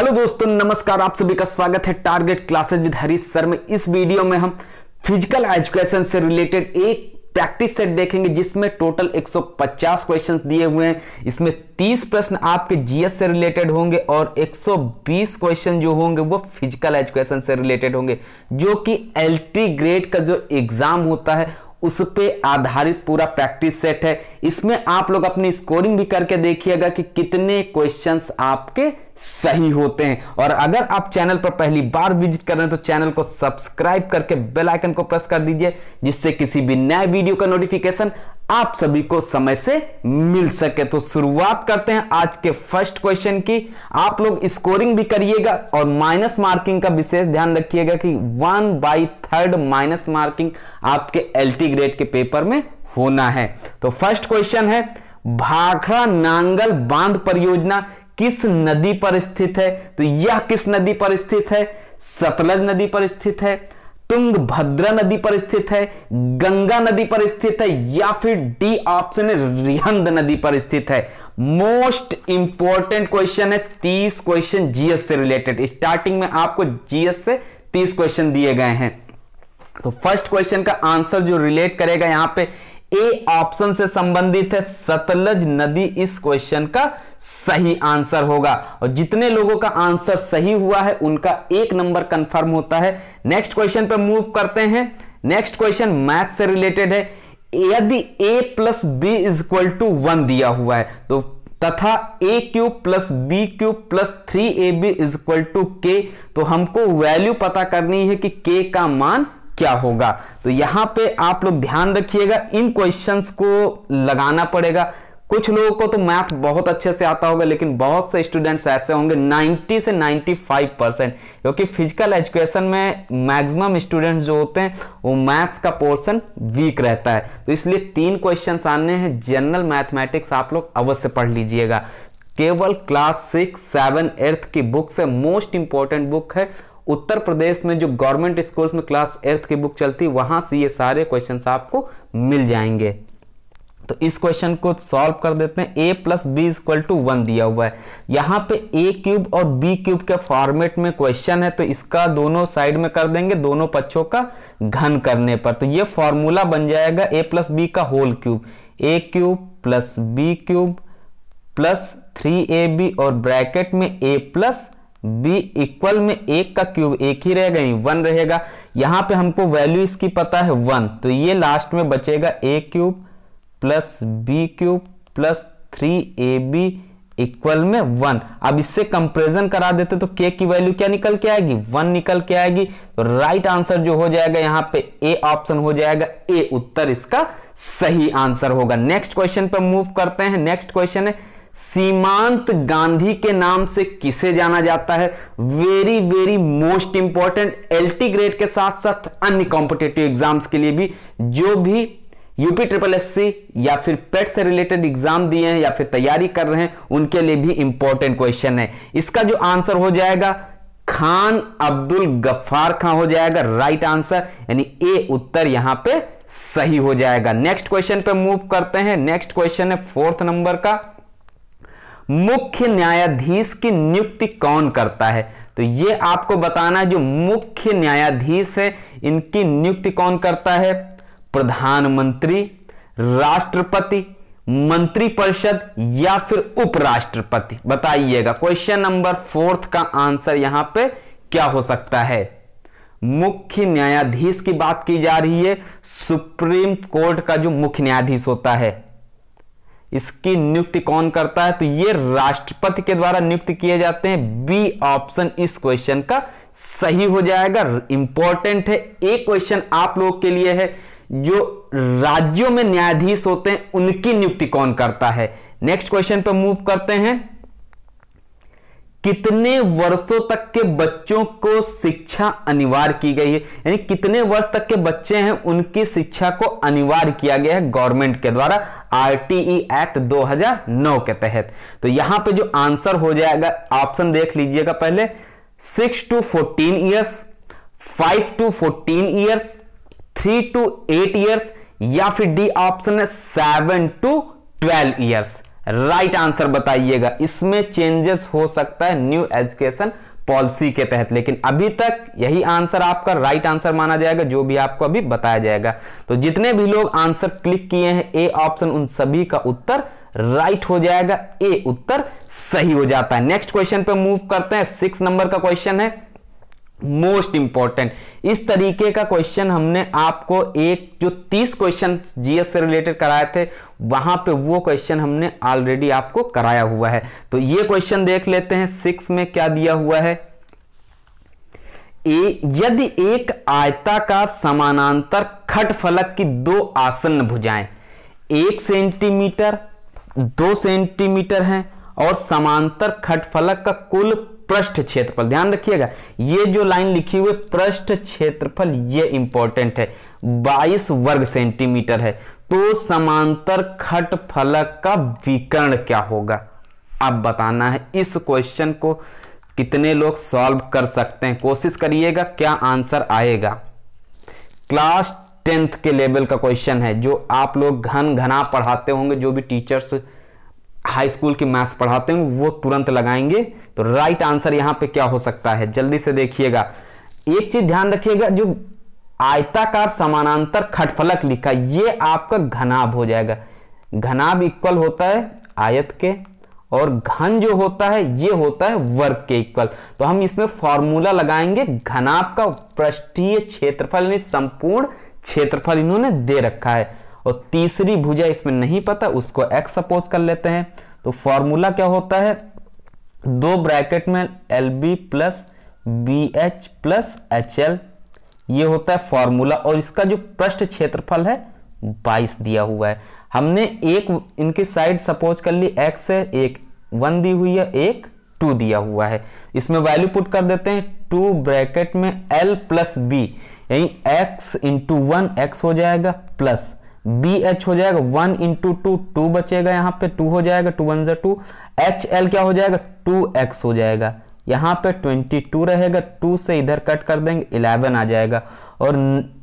Hello दोस्तों, नमस्कार, आप सभी का स्वागत है target classes with Harish sir में। इस वीडियो में हम फ़िज़िकल एजुकेशन से रिलेटेड एक प्रैक्टिस सेट देखेंगे, जिसमें टोटल 150 क्वेश्चंस दिए हुए हैं। इसमें 30 प्रश्न आपके जीएस से रिलेटेड होंगे और 120 क्वेश्चन जो होंगे, वो फ़िज़िकल एजुकेशन से रिलेटेड होंगे, जो कि एलटी ग्रेड का जो एग्ज़ाम होता है उस पर आधारित पूरा प्रैक्टिस सेट है। इसमें आप लोग अपनी स्कोरिंग भी करके देखिएगा कि कितने क्वेश्चंस आपके सही होते हैं। और अगर आप चैनल पर पहली बार विज़िट कर रहे हैं तो चैनल को सब्सक्राइब करके बेल आइकन को प्रेस कर दीजिए, जिससे किसी भी नए वीडियो का नोटिफिकेशन आप सभी को समय से मिल सके। तो शुरुआत करते हैं आज के फ़र्स्ट क्वेश्चन की। आप लोग स्कोरिंग भी करिएगा और माइनस मार्किंग का विशेष ध्यान रखिएगा कि one by third minus marking आपके एलटी ग्रेड के पेपर में होना है। तो फ़र्स्ट क्वेश्चन है, भाखड़ा नांगल बाँध परियोजना किस नदी पर स्थित है? तो यह किस नदी पर स्थित है? सतलज नदी पर स्थित है। तुंगभद्रा नदी पर स्थित है, गंगा नदी पर स्थित है, या फिर डी ऑप्शन है, रिहंद नदी पर स्थित है। मोस्ट इंपॉर्टेंट क्वेश्चन है, तीस क्वेश्चन जीएस से रिलेटेड। स्टार्टिंग में आपको जीएस से तीस क्वेश्चन दिए गए हैं। तो फ़र्स्ट क्वेश्चन का आंसर जो रिलेट करेगा यहाँ पे ए ऑप्शन से संबंधित है। सतलज नदी इस क्वेश्चन का सही आंसर होगा। और जितने लोगों का आंसर सही हुआ है, उनका एक नंबर कंफर्म होता है। नेक्स्ट क्वेश्चन पे मूव करते हैं। नेक्स्ट क्वेश्चन मैथ से रिलेटेड है। यदि a plus B is equal to one दिया हुआ है तो तथा A cube plus B cube plus three A B is equal to के तो हमको वैल्यू पता करनी है कि के का मान क्या होगा? तो यहाँ पे आप लोग ध्यान रखिएगा, इन क्वेश्चंस को लगाना पड़ेगा। कुछ लोगों को तो मैथ बहुत अच्छे से आता होगा, लेकिन बहुत से स्टूडेंट्स ऐसे होंगे 90 से 95 परसेंट क्योंकि फ़िज़िकल एजुकेशन में मैक्सिमम स्टूडेंट्स जो होते हैं, वो मैथ्स का पोर्शन वीक रहता है। तो इसलिए तीन क्वेश्चन आने हैं जनरल मैथमेटिक्स आप लोग अवश्य पढ़ लीजिएगा। केवल क्लास सिक्स सेवन एर्थ की बुक से मोस्ट इंपॉर्टेंट बुक है। उत्तर प्रदेश में जो गवर्नमेंट स्कूल्स में क्लास एर्थ की बुक चलती है वहाँ से ये सारे क्वेश्चन आपको मिल जाएँगे। तो इस क्वेश्चन को सॉल्व कर देते हैं। A plus B equal to one दिया हुआ है। यहाँ पे ए क्यूब और बी क्यूब के फॉर्मेट में क्वेश्चन है तो इसका दोनों साइड में कर देंगे, दोनों पक्षों का घन करने पर। तो ये फॉर्मूला बन जाएगा ए प्लस बी का whole cube A cube plus B cube plus three A B और ब्रैकेट में ए प्लस बी इक्वल में एक का क्यूब एक ही रहेगा वन रहेगा। यहाँ पे हमको वैल्यू इसकी पता है वन। तो ये लास्ट में बचेगा A cube plus B cube plus three A B equal में वन। अब इससे कंपेरिजन करा देते तो के की वैल्यू क्या निकल के आएगी? वन निकल के आएगी। तो राइट आंसर जो हो जाएगा, यहाँ पे ए ऑप्शन हो जाएगा, ए उत्तर इसका सही आंसर होगा। नेक्स्ट क्वेश्चन पर मूव करते हैं। नेक्स्ट क्वेश्चन है सीमांत गांधी के नाम से किसे जाना जाता है? Very very most important LT grade के साथ साथ अन्य कॉम्पिटेटिव एग्ज़ाम्स के लिए भी जो भी यूपी ट्रिपल एस सी या फिर पेट से रिलेटेड एग्ज़ाम दिए हैं या फिर तैयारी कर रहे हैं, उनके लिए भी इंपॉर्टेंट क्वेश्चन है। इसका जो आंसर हो जाएगा, खान अब्दुल गफ्फार खान हो जाएगा राइट आंसर यानी ए उत्तर यहाँ पे सही हो जाएगा। नेक्स्ट क्वेश्चन पे मूव करते हैं। नेक्स्ट क्वेश्चन है फोर्थ नंबर का। मुख्य न्यायाधीश की नियुक्ति कौन करता है? तो ये आपको बताना जो मुख्य न्यायाधीश है, इनकी नियुक्ति कौन करता है? प्रधानमंत्री, राष्ट्रपति, मंत्रिपरिषद या फिर उपराष्ट्रपति? बताइएगा। क्वेश्चन नंबर फोर्थ का आंसर यहाँ पे क्या हो सकता है? मुख्य न्यायाधीश की बात की जा रही है, सुप्रीम कोर्ट का जो मुख्य न्यायाधीश होता है। इसकी नियुक्ति कौन करता है? तो ये राष्ट्रपति के द्वारा नियुक्त किए जाते हैं। बी ऑप्शन, इस क्वेश्चन का सही हो जाएगा। इंपॉर्टेंट है, एक क्वेश्चन आप लोग के लिए है। जो राज्यों में न्यायाधीश होते हैं, उनकी नियुक्ति कौन करता है? नेक्स्ट क्वेश्चन पर मूव करते हैं। कितने वर्षों तक के बच्चों को शिक्षा अनिवार्य की गई है? यानी कितने वर्ष तक के बच्चे हैं, उनकी शिक्षा को अनिवार्य किया गया है गवर्नमेंट के द्वारा, आरटीई एक्ट 2009 के तहत। तो यहाँ पे जो आंसर हो जाएगा, ऑप्शन देख लीजिएगा पहले। Six to fourteen years five to fourteen years three to eight years या फिर डी ऑप्शन है seven to twelve years right answer बताइएगा। इसमें चेंजेस हो सकता है न्यू एजुकेशन पॉलिसी के तहत, लेकिन अभी तक यही आंसर आपका राइट आंसर माना जाएगा, जो भी आपको अभी बताया जाएगा। तो जितने भी लोग आंसर क्लिक किए हैं ए ऑप्शन उन सभी का उत्तर राइट हो जाएगा। ए उत्तर सही हो जाता है। नेक्स्ट क्वेश्चन पे मूव करते हैं। सिक्स नंबर का क्वेश्चन है। मोस्ट इंपॉर्टेंट इस तरीके का क्वेश्चन हमने आपको एक जो तीस क्वेश्चन जीएस से रिलेटेड कराए थे वहाँ पे वो क्वेश्चन हमने ऑलरेडी आपको कराया हुआ है। तो ये क्वेश्चन देख लेते हैं सिक्स में क्या दिया हुआ है? ए, यदि एक आयता का समानांतर खट फलक की दो आसन्न भुजाएँ एक सेंटीमीटर दो सेंटीमीटर हैं और समांतर खट फलक का कुल पृष्ठ क्षेत्रफल ध्यान रखिएगा ये जो लाइन लिखी हुई पृष्ठ क्षेत्रफल ये इंपॉर्टेंट है। 22 वर्ग सेंटीमीटर है। तो समांतर खट फलक का विकर्ण क्या होगा? अब बताना है इस क्वेश्चन को कितने लोग सॉल्व कर सकते हैं? कोशिश करिएगा, क्या आंसर आएगा? क्लास टेंथ के लेवल का क्वेश्चन है, जो आप लोग घन घना पढ़ाते होंगे, जो भी टीचर्स हाई स्कूल की मैथ्स पढ़ाते होंगे, वो तुरंत लगाएँगे। तो राइट आंसर यहाँ पे क्या हो सकता है? जल्दी से देखिएगा। एक चीज़ ध्यान रखिएगा, जो आयताकार समानांतर खटफलक लिखा, ये आपका घनाभ हो जाएगा। घनाभ इक्वल होता है आयत के, और घन जो होता है, ये होता है वर्ग के इक्वल तो हम इसमें फॉर्मूला लगाएँगे, घनाभ का पृष्ठीय क्षेत्रफल संपूर्ण क्षेत्रफल इन्होंने दे रखा है। और तीसरी भुजा इसमें नहीं पता, उसको एक्स सपोज़ कर लेते हैं। तो फॉर्मूला क्या होता है? दो ब्रैकेट में L B plus B H plus H L ये होता है फॉर्मूला और इसका जो पृष्ठ क्षेत्रफल है 22 दिया हुआ है। हमने एक, इनकी साइड सपोज़ कर ली एक्स है, एक, वन दी हुई है, एक, टू दिया हुआ है। इसमें वैल्यू पुट कर देते हैं टू ब्रैकेट में एल प्लस बी यानी एक्स इंटू वन एक्स हो जाएगा प्लस बी एच हो जाएगा वन इंटू टू टू बचेगा यहाँ पे टू हो जाएगा टू वन जो टू एच एल क्या हो जाएगा टू एक्स हो जाएगा। यहाँ पे ट्वेंटी टू रहेगा, टू से इधर कट कर देंगे, इलेवन आ जाएगा। और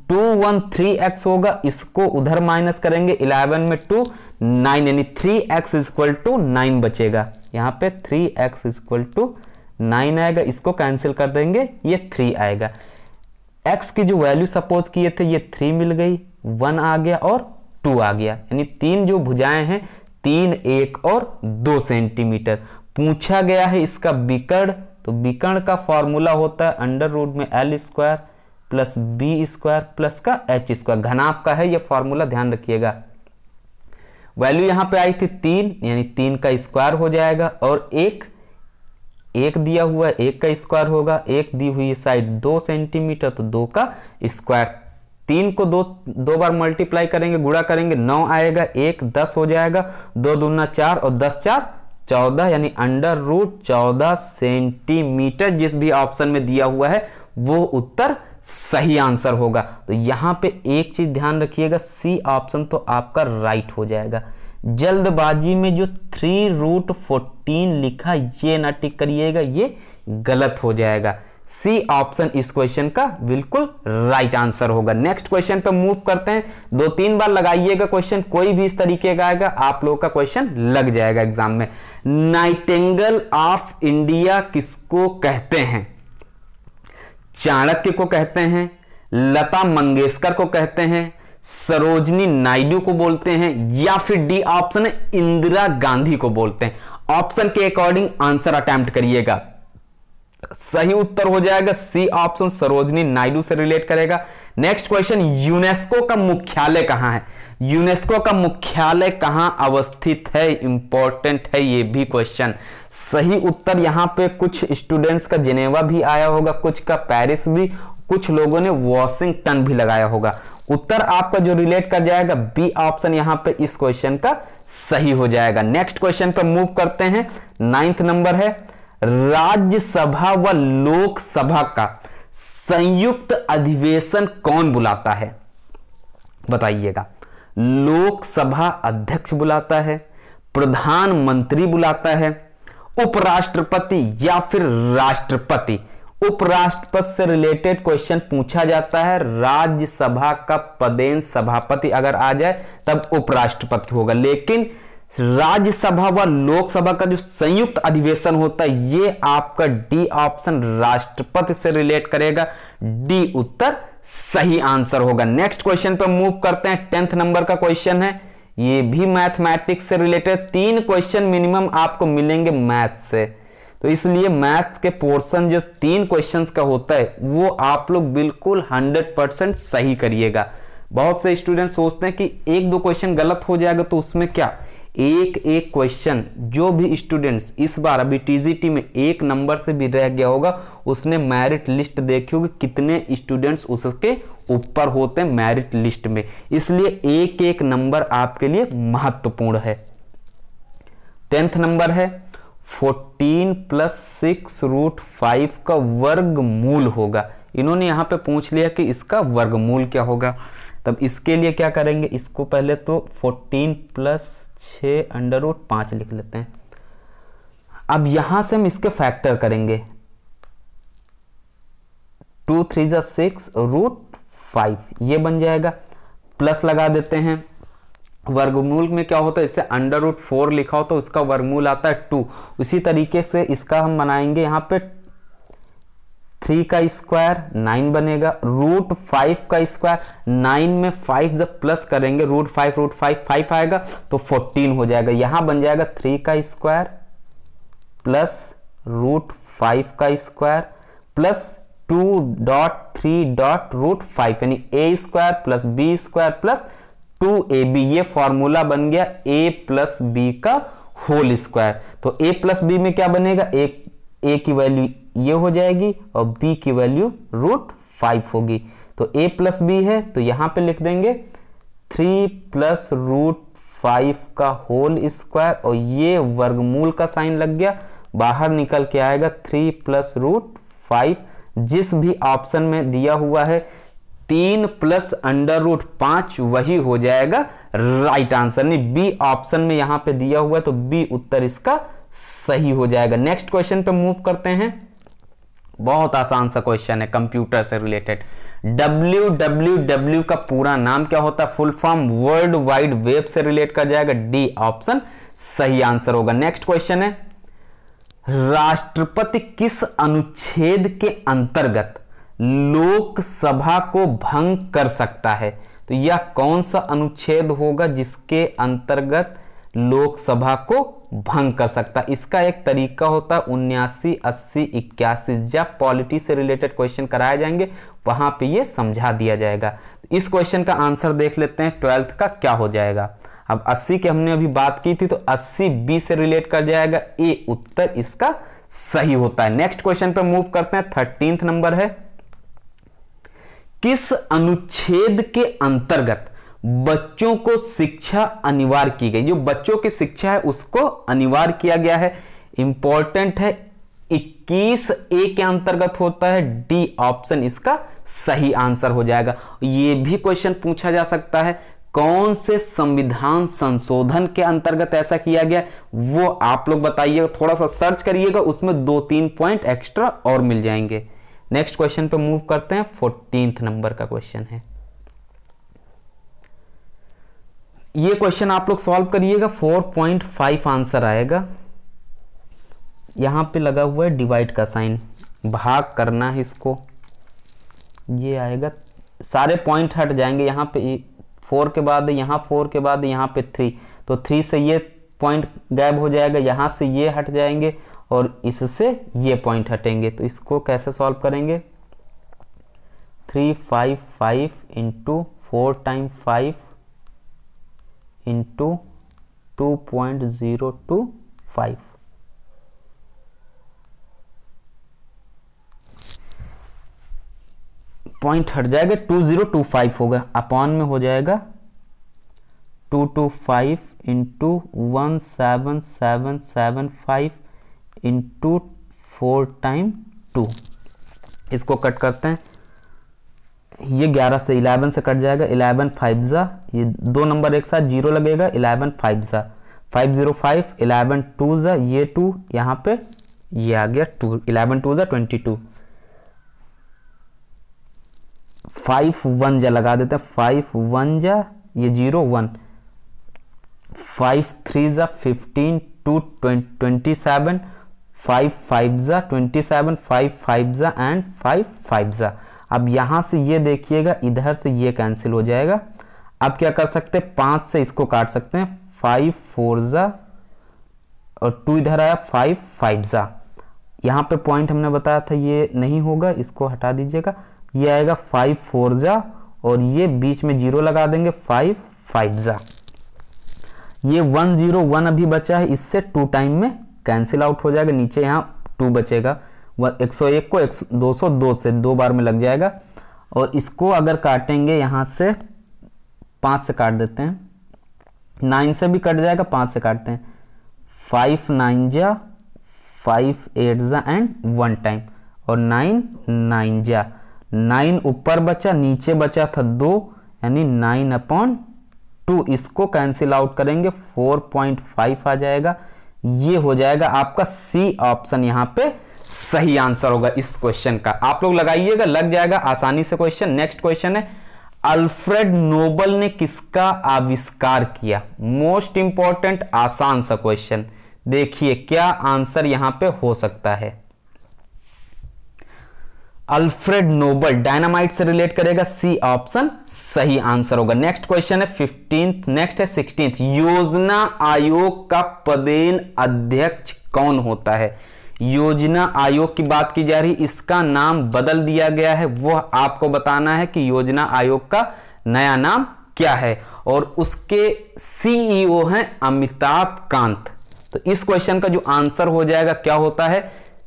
टू वन थ्री एक्स होगा, इसको उधर माइनस करेंगे, इलेवन में टू, नाइन, यानी three X equal to nine बचेगा। यहाँ पे three X equal to nine आएगा, इसको कैंसिल कर देंगे, ये थ्री आएगा। एक्स की जो वैल्यू सपोज़ किए थे, ये थ्री मिल गई, वन आ गया और टू आ गया। यानी तीन जो भुजाएँ हैं, तीन एक और दो सेंटीमीटर। पूछा गया है इसका विकर्ण तो विकर्ण का फॉर्मूला होता है अंडर रूट में L square plus B square plus का एच स्क्वायर घनाप का है, ये फॉर्मूला ध्यान रखिएगा। वैल्यू यहाँ पे आई थी तीन, यानी तीन का स्क्वायर हो जाएगा और एक एक दिया हुआ एक का स्क्वायर होगा। एक दी हुई साइड दो सेंटीमीटर तो दो का स्क्वायर तीन को दो दो बार मल्टीप्लाई करेंगे गुड़ा करेंगे, नौ आएगा, एक दस हो जाएगा, दो दूना चार और दस चार चौदह, यानी अंडर रूट चौदह सेंटीमीटर जिस भी ऑप्शन में दिया हुआ है, वो उत्तर सही आंसर होगा। तो यहाँ पे एक चीज़ ध्यान रखिएगा सी ऑप्शन तो आपका राइट हो जाएगा। जल्दबाजी में जो थ्री रूट फोर्टीन लिखा, ये ना टिक करिएगा, ये गलत हो जाएगा। सी ऑप्शन इस क्वेश्चन का बिल्कुल राइट आंसर होगा। नेक्स्ट क्वेश्चन पे मूव करते हैं। दो तीन बार लगाइएगा क्वेश्चन कोई भी इस तरीके का आएगा, आप लोगों का क्वेश्चन लग जाएगा एग्ज़ाम में। नाइटेंगल ऑफ़ इंडिया किसको कहते हैं? चाणक्य को कहते हैं, लता मंगेशकर को कहते हैं, सरोजनी नायडू को बोलते हैं, या फिर डी ऑप्शन इंदिरा गांधी को बोलते हैं। ऑप्शन के अकॉर्डिंग आंसर अटेम्प्ट करिएगा। सही उत्तर हो जाएगा, सी ऑप्शन सरोजनी नायडू से रिलेट करेगा। नेक्स्ट क्वेश्चन, यूनेस्को का मुख्यालय कहाँ है? यूनेस्को का मुख्यालय कहाँ अवस्थित है? इंपॉर्टेंट है ये भी क्वेश्चन सही उत्तर यहाँ पे कुछ स्टूडेंट्स का जिनेवा भी आया होगा, कुछ का पेरिस भी, कुछ लोगों ने वॉशिंगटन भी लगाया होगा। उत्तर आपका जो रिलेट कर जाएगा बी ऑप्शन यहाँ पे इस क्वेश्चन का सही हो जाएगा। नेक्स्ट क्वेश्चन पर मूव करते हैं। नाइन्थ नंबर है, राज्यसभा व लोकसभा का संयुक्त अधिवेशन कौन बुलाता है? बताइएगा। लोकसभा अध्यक्ष बुलाता है, प्रधानमंत्री बुलाता है, उपराष्ट्रपति या फिर राष्ट्रपति। उपराष्ट्रपति से रिलेटेड क्वेश्चन पूछा जाता है, राज्यसभा का पदेन सभापति अगर आ जाए, तब उपराष्ट्रपति होगा। लेकिन राज्यसभा व लोकसभा का जो संयुक्त अधिवेशन होता है, ये आपका डी ऑप्शन राष्ट्रपति से रिलेट करेगा। डी उत्तर सही आंसर होगा। नेक्स्ट क्वेश्चन पर मूव करते हैं। टेंथ नंबर का क्वेश्चन है। ये भी मैथमेटिक्स से रिलेटेड तीन क्वेश्चन मिनिमम आपको मिलेंगे मैथ से। तो इसलिए मैथ के पोर्शन जो तीन क्वेश्चंस का होता है, वो आप लोग बिल्कुल 100 परसेंट सही करिएगा। बहुत से स्टूडेंट सोचते हैं कि एक दो क्वेश्चन गलत हो जाएगा तो उसमें क्या? एक एक क्वेश्चन जो भी स्टूडेंट्स इस बार अभी टीजीटी में एक नंबर से भी रह गया होगा, उसने मेरिट लिस्ट देखी होगी, कितने स्टूडेंट्स उसके ऊपर होते हैं मेरिट लिस्ट में। इसलिए एक एक नंबर आपके लिए महत्वपूर्ण है। टेंथ नंबर है 14 प्लस सिक्स रूट फाइव का वर्गमूल होगा। इन्होंने यहाँ पे पूछ लिया कि इसका वर्गमूल क्या होगा। तब इसके लिए क्या करेंगे? इसको पहले तो 14 प्लस छ अंडर रूट पाँच लिख लेते हैं। अब यहाँ से हम इसके फैक्टर करेंगे। टू, थ्री जा सिक्स रूट फाइव ये बन जाएगा। प्लस लगा देते हैं। वर्गमूल में क्या होता है इससे अंडर रूट फोर लिखा हो तो उसका वर्गमूल आता है टू उसी तरीके से इसका हम बनाएँगे यहाँ पे थ्री का स्क्वायर, नाइन बनेगा। रूट फाइव का स्क्वायर, नाइन में फाइव जब प्लस करेंगे, root five root five five आएगा तो फोर्टीन हो जाएगा। यहाँ बन जाएगा थ्री का स्क्वायर प्लस रूट फाइव का square plus two dot three dot root five, यानी A square plus B square plus two A B. ये फॉर्मूला बन गया ए प्लस बी का होल स्क्वायर। तो ए प्लस बी में क्या बनेगा? ए ए की वैल्यू ये हो जाएगी और बी की वैल्यू रूट फाइव होगी। तो ए प्लस बी है तो यहाँ पे लिख देंगे थ्री प्लस रूट फाइव का होल स्क्वायर और ये वर्गमूल का साइन लग गया। बाहर निकल के आएगा थ्री प्लस रूट फाइव जिस भी ऑप्शन में दिया हुआ है, तीन प्लस अंडर रूट पाँच, वही हो जाएगा राइट आंसर नहीं बी ऑप्शन में यहाँ पे दिया हुआ है तो बी उत्तर इसका सही हो जाएगा। नेक्स्ट क्वेश्चन पे मूव करते हैं। बहुत आसान सा क्वेश्चन है कंप्यूटर से रिलेटेड डब्ल्यू का पूरा नाम क्या होता है? Full form world wide web से रिलेट कर जाएगा। डी ऑप्शन सही आंसर होगा। नेक्स्ट क्वेश्चन है, राष्ट्रपति किस अनुच्छेद के अंतर्गत लोकसभा को भंग कर सकता है? तो यह कौन सा अनुच्छेद होगा जिसके अंतर्गत लोकसभा को भंग कर सकता। इसका एक तरीका होता है उन्यासी, अस्सी, इक्यासी जब पॉलिटी से रिलेटेड क्वेश्चन कराए जाएँगे, वहाँ पे ये समझा दिया जाएगा। इस क्वेश्चन का आंसर देख लेते हैं, ट्वेल्थ का क्या हो जाएगा। अब 80 के हमने अभी बात की थी तो 80 बी से रिलेट कर जाएगा। ए उत्तर इसका सही होता है। नेक्स्ट क्वेश्चन पे मूव करते हैं, थर्टींथ नंबर है। किस अनुच्छेद के अंतर्गत बच्चों को शिक्षा अनिवार्य की गई। जो बच्चों की शिक्षा है, उसको अनिवार्य किया गया है। इंपॉर्टेंट है 21 ए के अंतर्गत होता है, डी ऑप्शन इसका सही आंसर हो जाएगा। ये भी क्वेश्चन पूछा जा सकता है, कौन से संविधान संशोधन के अंतर्गत ऐसा किया गया? वो आप लोग बताइएगा थोड़ा सा सर्च करिएगा, उसमें दो तीन पॉइंट एक्स्ट्रा और मिल जाएँगे। नेक्स्ट क्वेश्चन पे मूव करते हैं फोर्टीन नंबर का क्वेश्चन है। ये क्वेश्चन आप लोग सॉल्व करिएगा 4.5 आंसर आएगा। यहाँ पे लगा हुआ है डिवाइड का साइन भाग करना है इसको। ये आएगा। सारे पॉइंट हट जाएँगे यहाँ पे फोर के बाद यहाँ फोर के बाद यहाँ पे थ्री तो थ्री से ये पॉइंट गैब हो जाएगा, यहाँ से ये हट जाएँगे और इससे ये पॉइंट हटेंगे। तो इसको कैसे सॉल्व करेंगे? Three five five into four time five into two point zero two five point हट जाएगा टू ज़ीरो टू फाइव होगा। अपॉन में हो जाएगा two two five into one seven seven seven five into four time two इसको cut करते हैं। ये 11 से 11 से कट जाएगा 11 फाइव ज़ा, ये दो नंबर एक साथ ज़ीरो लगेगा 11 फाइव ज़ा। Five zero five, eleven two ज़ा, ये टू, यहाँ पे ये आ गया टू, इलेवन टू ज़ा, ट्वेंटी टू। फाइव वन जा लगा देते हैं, फाइव वन जा, ये ज़ीरो वन। फाइव थ्री ज़ा, fifteen two twenty seven, five five ज़ा, ट्वेंटी सेवन, फाइव फाइव ज़ा, एंड फाइव फाइव ज़ा। अब यहाँ से ये देखिएगा, इधर से ये कैंसिल हो जाएगा। अब क्या कर सकते हैं? पाँच से इसको काट सकते हैं। फाइव फोर ज़ा। और टू इधर आया फाइव फाइव ज़ा। यहाँ पे पॉइंट हमने बताया था, ये नहीं होगा, इसको हटा दीजिएगा। ये आएगा फाइव फोर ज़ा। और ये बीच में ज़ीरो लगा देंगे फाइव फाइव ज़ा। ये वन ज़ीरो वन अभी बचा है, इससे टू टाइम में कैंसिल आउट हो जाएगा, नीचे यहाँ टू बचेगा। एक सौ एक को एक दो सौ दो से दो बार में लग जाएगा। और इसको अगर काटेंगे यहाँ से पाँच से काट देते हैं। नाइन से भी कट जाएगा, पाँच से काटते हैं। फाइव नाइन जा, फाइव एट जा एंड वन टाइम। और नाइन नाइन जा। नाइन ऊपर बचा, नीचे बचा था दो, यानी नाइन अपॉन टू। इसको कैंसिल आउट करेंगे, फोर पॉइंट फाइव आ जाएगा। ये हो जाएगा आपका सी ऑप्शन यहाँ पे। सही आंसर होगा इस क्वेश्चन का। आप लोग लगाइएगा, लग जाएगा, आसानी से क्वेश्चन। नेक्स्ट क्वेश्चन है, अल्फ्रेड नोबल ने किसका आविष्कार किया? मोस्ट इंपॉर्टेंट आसान सा क्वेश्चन। देखिए, क्या आंसर यहाँ पे हो सकता है? अल्फ्रेड नोबल, डायनामाइट से रिलेट करेगा, सी ऑप्शन, सही आंसर होगा। नेक्स्ट क्वेश्चन है, फिफ्टींथ, नेक्स्ट है, सिक्सटींथ। योजना आयोग का पदेन अध्यक्ष कौन होता है? योजना आयोग की बात की जा रही, इसका नाम बदल दिया गया है। वो आपको बताना है कि योजना आयोग का नया नाम क्या है। और उसके सीईओ हैं अमिताभ कांत। तो इस क्वेश्चन का जो आंसर हो जाएगा, क्या होता है?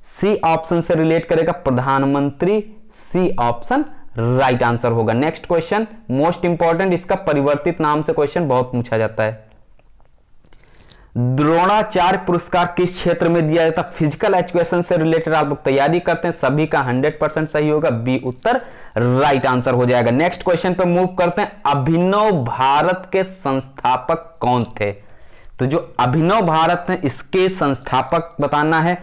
सी ऑप्शन से रिलेट करेगा प्रधानमंत्री सी ऑप्शन राइट आंसर होगा। नेक्स्ट क्वेश्चन मोस्ट इंपॉर्टेंट इसका परिवर्तित नाम से क्वेश्चन बहुत पूछा जाता है। द्रोणाचार्य पुरस्कार किस क्षेत्र में दिया जाता है? फ़िज़िकल एजुकेशन से रिलेटेड आप लोग तैयारी करते हैं, सभी का 100 परसेंट सही होगा, बी उत्तर राइट आंसर हो जाएगा। नेक्स्ट क्वेश्चन पे मूव करते हैं, अभिनव भारत के संस्थापक कौन थे? तो जो अभिनव भारत है, इसके संस्थापक बताना है,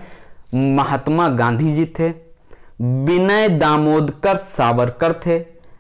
महात्मा गांधी जी थे, विनय दामोदकर सावरकर थे,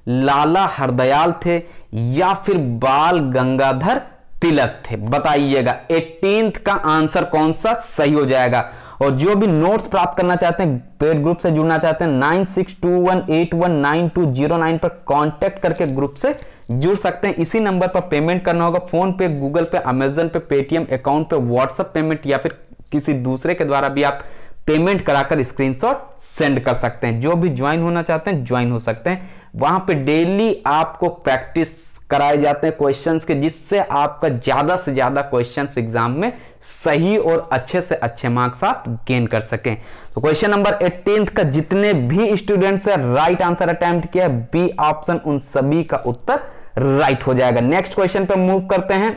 लाला हरदयाल थे, या फिर बाल गंगाधर तिलक थे। बताइएगा एटीन का आंसर कौन सा? सही हो जाएगा। और जो भी नोट्स प्राप्त करना चाहते हैं, पेड ग्रुप से जुड़ना चाहते हैं nine six two one eight one nine two zero nine पर कॉन्टेक्ट करके ग्रुप से जुड़ सकते हैं। इसी नंबर पर पेमेंट करना होगा। फ़ोन पे Google pay Amazon pay Paytm account पे व्हाट्सएप पेमेंट या फिर किसी दूसरे के द्वारा भी आप पेमेंट कराकर स्क्रीनशॉट सेंड कर सकते हैं। जो भी ज्वाइन होना चाहते हैं ज्वाइन हो सकते हैं। वहाँ पे डेली आपको प्रैक्टिस कराए जाते हैं क्वेश्चंस के, जिससे आपका ज़्यादा से ज़्यादा क्वेश्चंस एग्ज़ाम में सही और अच्छे से अच्छे मार्क्स आप गेन कर सकें। तो क्वेश्चन नंबर 18 का जितने भी स्टूडेंट्स है राइट आंसर अटेम्प्ट किया बी ऑप्शन उन सभी का उत्तर राइट हो जाएगा। नेक्स्ट क्वेश्चन पे मूव करते हैं।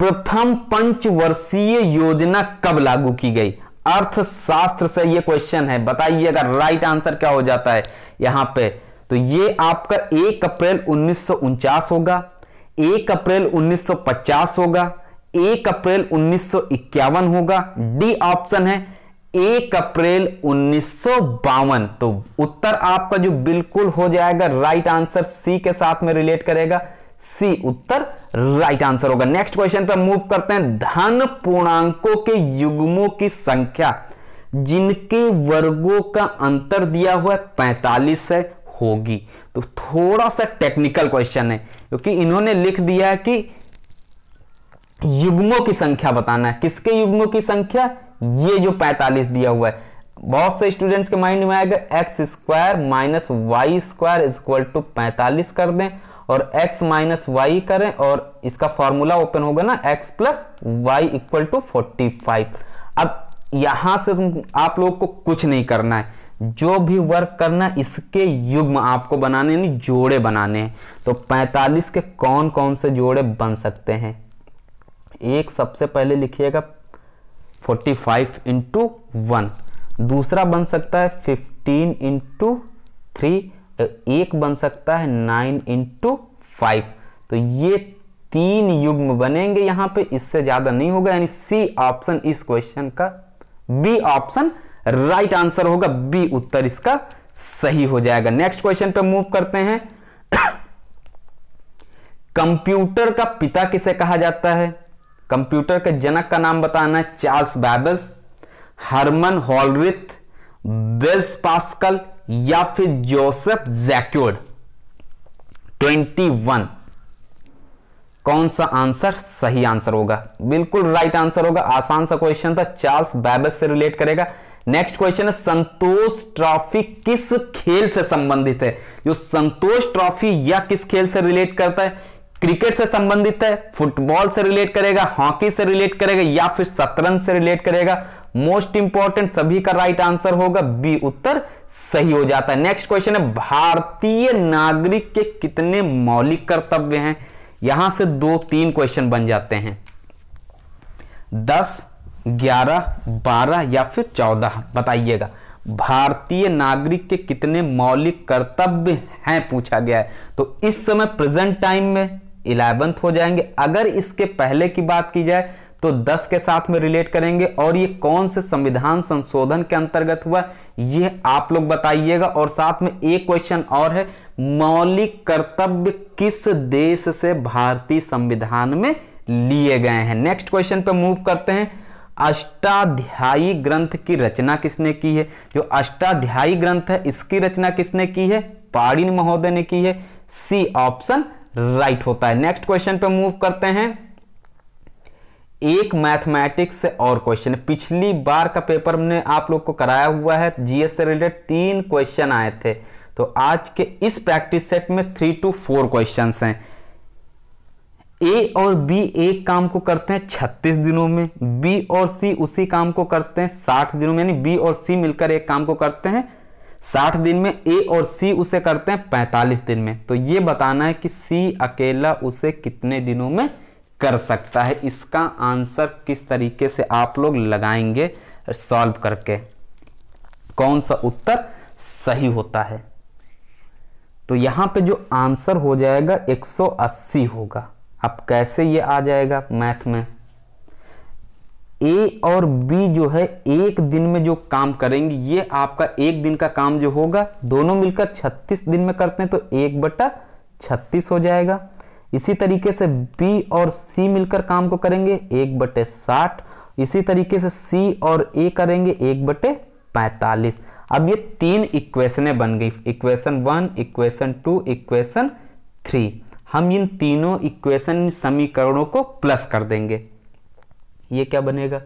प्रथम पंचवर्षीय योजना कब लागू की गई? अर्थशास्त्र से ये क्वेश्चन है। बताइएगा राइट आंसर क्या हो जाता है? यहाँ पे तो ये आपका एक अप्रैल उन्नीस सौ उनचास होगा, एक अप्रैल 1950 होगा, एक अप्रैल उन्नीस सौ इक्यावन होगा डी ऑप्शन है, एक अप्रैल उन्नीस सौ बावन। तो उत्तर आपका जो बिल्कुल हो जाएगा राइट आंसर सी के साथ में रिलेट करेगा। सी उत्तर राइट आंसर होगा। नेक्स्ट क्वेश्चन पर मूव करते हैं। धन पूर्णांकों के युग्मों की संख्या। जिनके वर्गों का अंतर दिया हुआ है, पैंतालीस है। होगी। तो थोड़ा सा टेक्निकल क्वेश्चन है, क्योंकि इन्होंने लिख दिया कि युग्मों की संख्या बताना है। किसके युग्मों की संख्या? ये जो 45 दिया हुआ है। बहुत से स्टूडेंट्स के माइंड में आएगा X square minus Y square equal to पैंतालीस कर दें और x माइनस वाई करें और इसका फॉर्मूला ओपन होगा ना, x plus Y equal to forty five अब यहाँ से आप लोग को कुछ नहीं करना है। जो भी वर्क करना इसके युग्म आपको बनाने नहीं जोड़े बनाने हैं। तो 45 के कौन कौन से जोड़े बन सकते हैं? एक सबसे पहले लिखिएगा 45 फाइव इंटू वन। दूसरा बन सकता है 15 इंटू थ्री। एक बन सकता है 9 इंटू फाइव। तो ये तीन युग्म बनेंगे यहाँ पे, इससे ज़्यादा नहीं होगा। यानी सी ऑप्शन इस क्वेश्चन का, बी ऑप्शन राइट आंसर होगा बी उत्तर, इसका सही हो जाएगा। नेक्स्ट क्वेश्चन पे मूव करते हैं। कंप्यूटर का पिता किसे कहा जाता है? कंप्यूटर के जनक का नाम बताना है Charles Babbage, Herman Hollerith Blaise Pascal या फिर जोसेफ जैक्योड 21 कौन सा आंसर? सही आंसर होगा। बिल्कुल राइट आंसर होगा। आसान सा क्वेश्चन था। चार्ल्स बैबस से रिलेट करेगा। नेक्स्ट क्वेश्चन है, संतोष ट्रॉफी किस खेल से संबंधित है? जो संतोष ट्रॉफी या किस खेल से रिलेट करता है? क्रिकेट से संबंधित है, फुटबॉल से रिलेट करेगा, हॉकी से रिलेट करेगा, या फिर शतरंज से रिलेट करेगा? मोस्ट इंपॉर्टेंट सभी का राइट आंसर होगा बी उत्तर सही हो जाता है। नेक्स्ट क्वेश्चन है, भारतीय नागरिक के कितने मौलिक कर्तव्य हैं? यहाँ से दो तीन क्वेश्चन बन जाते हैं। दस ग्यारह, बारह या फिर चौदह? बताइएगा। भारतीय नागरिक के कितने मौलिक कर्तव्य हैं, पूछा गया है। तो इस समय प्रेजेंट टाइम में इलेवेंथ हो जाएँगे। अगर इसके पहले की बात की जाए तो 10 के साथ में रिलेट करेंगे। और ये कौन से संविधान संशोधन के अंतर्गत हुआ, ये आप लोग बताइएगा। और साथ में एक क्वेश्चन और है, मौलिक कर्तव्य किस देश से भारतीय संविधान में लिए गए हैं? नेक्स्ट क्वेश्चन पर मूव करते हैं। अष्टाध्यायी ग्रंथ की रचना किसने की है? जो अष्टाध्यायी ग्रंथ है, इसकी रचना किसने की है? पाड़िन महोदय ने की है। सी ऑप्शन राइट होता है। नेक्स्ट क्वेश्चन पे मूव करते हैं। एक मैथमेटिक्स से और क्वेश्चन। पिछली बार का पेपर में आप लोग को कराया हुआ है, जीएस से रिलेटेड तीन क्वेश्चन आए थे। तो आज के इस प्रैक्टिस सेट में थ्री टू फोर क्वेश्चन हैं। ए और बी एक काम को करते हैं 36 दिनों में, बी और सी उसी काम को करते हैं 60 दिनों में, यानी बी और सी मिलकर एक काम को करते हैं 60 दिन में ए और सी उसे करते हैं 45 दिन में। तो ये बताना है कि सी अकेला उसे कितने दिनों में कर सकता है? इसका आंसर किस तरीके से आप लोग लगाएँगे सॉल्व करके? कौन सा उत्तर सही होता है? तो यहाँ पे जो आंसर हो जाएगा 180 होगा। अब कैसे ये आ जाएगा मैथ में? ए और बी जो है, एक दिन में जो काम करेंगे, ये आपका एक दिन का काम जो होगा, दोनों मिलकर 36 दिन में करते हैं तो एक बटा छत्तीस हो जाएगा। इसी तरीके से बी और सी मिलकर काम को करेंगे, एक बटे साठ। इसी तरीके से सी और ए करेंगे, एक बटे पैतालीस। अब ये तीन इक्वेशनें बन गई, equation one, equation two, equation three. हम इन तीनों इक्वेशन समीकरणों को प्लस कर देंगे। ये क्या बनेगा?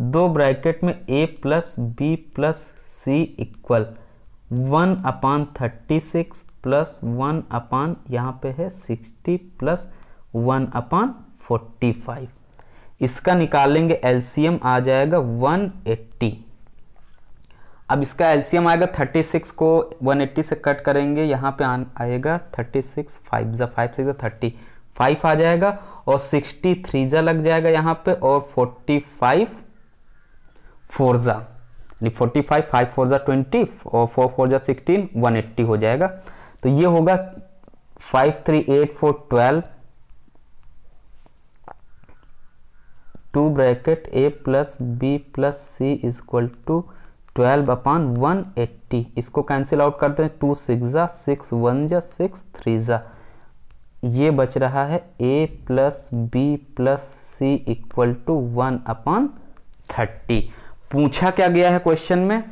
दो ब्रैकेट में A plus B plus C equal one upon thirty six plus one upon यहाँ पे है sixty plus one upon forty five इसका निकालेंगे एलसीएम आ जाएगा वन एट्टी अब इसका एलसीएम आएगा 36 को 180 से कट करेंगे, यहाँ पे आएगा 36 सिक्स, फाइव ज़ा फाइव सिक्स थर्टी फाइव आ जाएगा और 63 ज़ा लग जाएगा यहाँ पे और 45 फाइव फोर ज़ा। फोर्टी फाइव फाइव फोर ज़ा ट्वेंटी और फोर फोर ज़ा सिक्सटीन, वन एट्टी हो जाएगा। तो ये होगा five three eight four twelve two bracket A plus B plus C is equal to twelve upon one eighty. इसको कैंसिल आउट करते हैं टू सिक्स ज़ा, सिक्स वन जा, सिक्स थ्री ज़ा। ये बच रहा है A plus B plus C equal to one upon thirty पूछा क्या गया है क्वेश्चन में?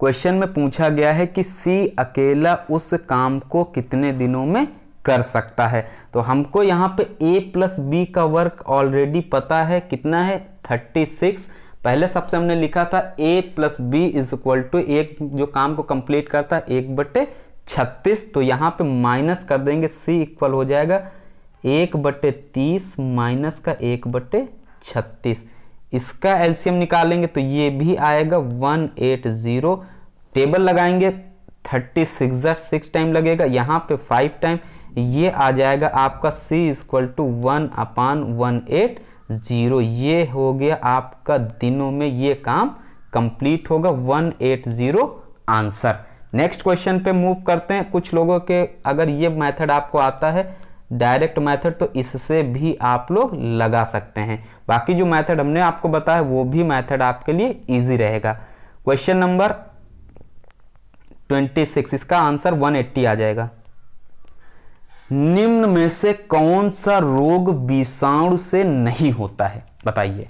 क्वेश्चन में पूछा गया है कि सी अकेला उस काम को कितने दिनों में कर सकता है? तो हमको यहाँ पे a प्लस बी का वर्क ऑलरेडी पता है। कितना है? थर्टी सिक्स पहले सबसे हमने लिखा था A plus B is equal to एक जो काम को कंप्लीट करता है, एक बटे छत्तीस तो यहाँ पे माइनस कर देंगे सी इक्वल हो जाएगा एक बटे तीस माइनस का एक बटे छत्तीस। इसका एलसीएम निकालेंगे तो ये भी आएगा वन एट ज़ीरो। टेबल लगाएँगे, थर्टी सिक्स सिक्स टाइम लगेगा, यहाँ पे फाइव टाइम, ये आ जाएगा आपका c equal to one upon one eight. Zero. ये हो गया आपका दिनों में ये काम कंप्लीट होगा। One eight zero answer. Next question पे मूव करते हैं। कुछ लोगों के अगर ये मेथड आपको आता है, डायरेक्ट मेथड तो इससे भी आप लोग लगा सकते हैं। बाकी जो मेथड हमने आपको बताया, वो भी मेथड आपके लिए इजी रहेगा। क्वेश्चन नंबर 26 इसका आंसर 180 आ जाएगा। निम्न में से कौन सा रोग विषाणु से नहीं होता है? बताइए।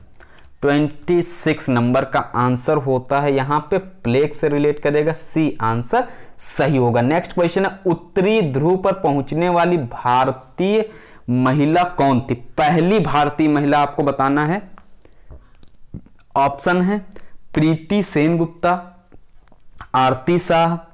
26 नंबर का आंसर होता है, यहाँ पे प्लेग से रिलेट करेगा। सी आंसर सही होगा। नेक्स्ट क्वेश्चन है, उत्तरी ध्रुव पर पहुँचने वाली भारतीय महिला कौन थी? पहली भारतीय महिला आपको बताना है। ऑप्शन है, प्रीति सेन गुप्ता आरती शाह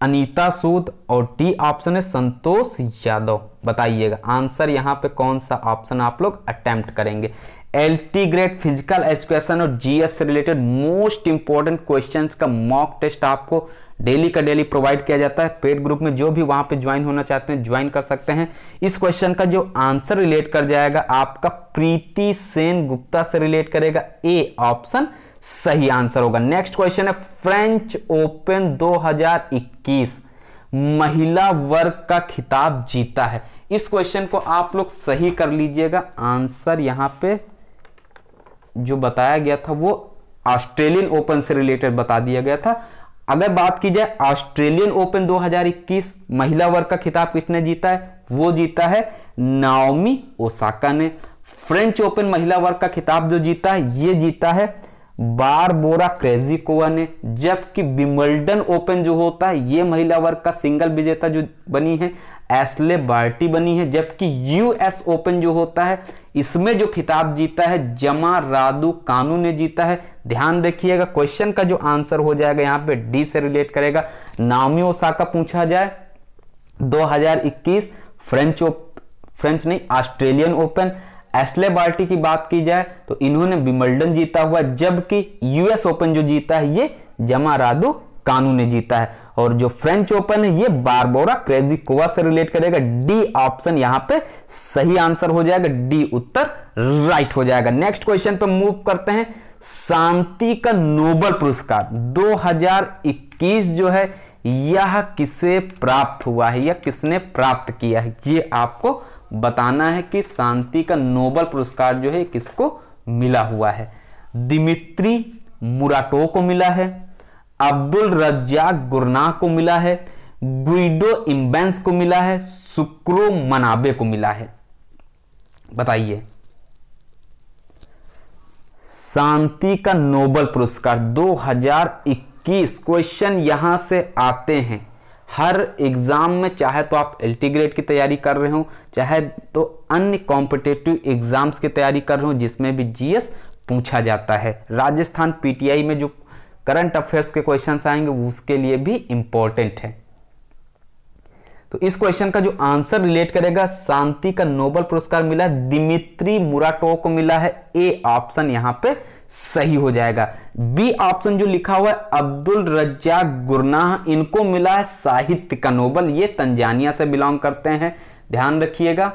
अनीता सूद और डी ऑप्शन है संतोष यादव। बताइएगा, आंसर यहाँ पे कौन सा ऑप्शन आप लोग अटेम्प्ट करेंगे? L T grade physical education और जीएस से रिलेटेड मोस्ट इंपॉर्टेंट क्वेश्चंस का मॉक टेस्ट आपको डेली का डेली प्रोवाइड किया जाता है। पेड ग्रुप में जो भी वहाँ पे ज्वाइन होना चाहते हैं ज्वाइन कर सकते हैं। इस क्वेश्चन का जो आंसर रिलेट कर जाएगा, आपका प्रीति सेन गुप्ता से रिलेट करेगा। ए ऑप्शन सही आंसर होगा। नेक्स्ट क्वेश्चन है, फ्रेंच ओपन 2021 महिला वर्ग का खिताब जीता है। इस क्वेश्चन को आप लोग सही कर लीजिएगा। आंसर यहाँ पे जो बताया गया था, वो ऑस्ट्रेलियन ओपन से रिलेटेड बता दिया गया था। अगर बात की जाए, ऑस्ट्रेलियन ओपन 2021 महिला वर्ग का खिताब किसने जीता है? वो जीता है नाओमी ओसाका ने। फ्रेंच ओपन महिला वर्ग का खिताब जो जीता है, ये जीता है बारबोरा क्रेजिकोवा ने, जबकि विमल्डन ओपन जो होता है, ये महिला वर्ग का सिंगल विजेता जो बनी है एसले बार्टी बनी है, जबकि यूएस ओपन जो होता है, इसमें जो खिताब जीता है, जमा रादू कानू ने जीता है। ध्यान रखिएगा क्वेश्चन का जो आंसर हो जाएगा, यहाँ पे डी से रिलेट करेगा। नामी ओसाका पूछा जाए 2021 फ्रेंच फ्रेंच नहीं ऑस्ट्रेलियन ओपन एस्ले बाल्टी की बात की जाए तो इन्होंने विमल्डन जीता हुआ, जबकि यूएस ओपन जो जीता है, ये जमा रादू कानू ने जीता है। और जो फ्रेंच ओपन है, ये बारबोरा क्रेजी कोवा से रिलेट करेगा। डी ऑप्शन यहाँ पे सही आंसर हो जाएगा, डी उत्तर राइट हो जाएगा। नेक्स्ट क्वेश्चन पे मूव करते हैं। शांति का नोबल पुरस्कार 2021 जो है, यह किसे प्राप्त हुआ है या किसने प्राप्त किया है, ये आपको बताना है कि शांति का नोबल पुरस्कार जो है किसको मिला हुआ है? दिमित्री मुराटो को मिला है, अब्दुल रज्जाक गुरना को मिला है गुइडो इम्बेंस को मिला है, सुक्रो मनाबे को मिला है। बताइए। शांति का नोबल पुरस्कार 2021 क्वेश्चन यहाँ से आते हैं। हर एग्ज़ाम में, चाहे तो आप एल ग्रेड की तैयारी कर रहे हो, चाहे तो अन्य कॉम्पिटेटिव एग्ज़ाम्स की तैयारी कर रहे हो, जिसमें भी जीएस पूछा जाता है। राजस्थान पीटीआई में जो करंट अफेयर्स के क्वेश्चन आएँगे, उसके लिए भी इंपॉर्टेंट है। तो इस क्वेश्चन का जो आंसर रिलेट करेगा, शांति का नोबल पुरस्कार मिला, दिमित्री मुराटो को मिला है, ए ऑप्शन यहाँ पे। सही हो जाएगा। बी ऑप्शन जो लिखा हुआ है, अब्दुल रज्जाक गुरनाह, इनको मिला है साहित्य का नोबल। ये तंजानिया से बिलोंग करते हैं। ध्यान रखिएगा।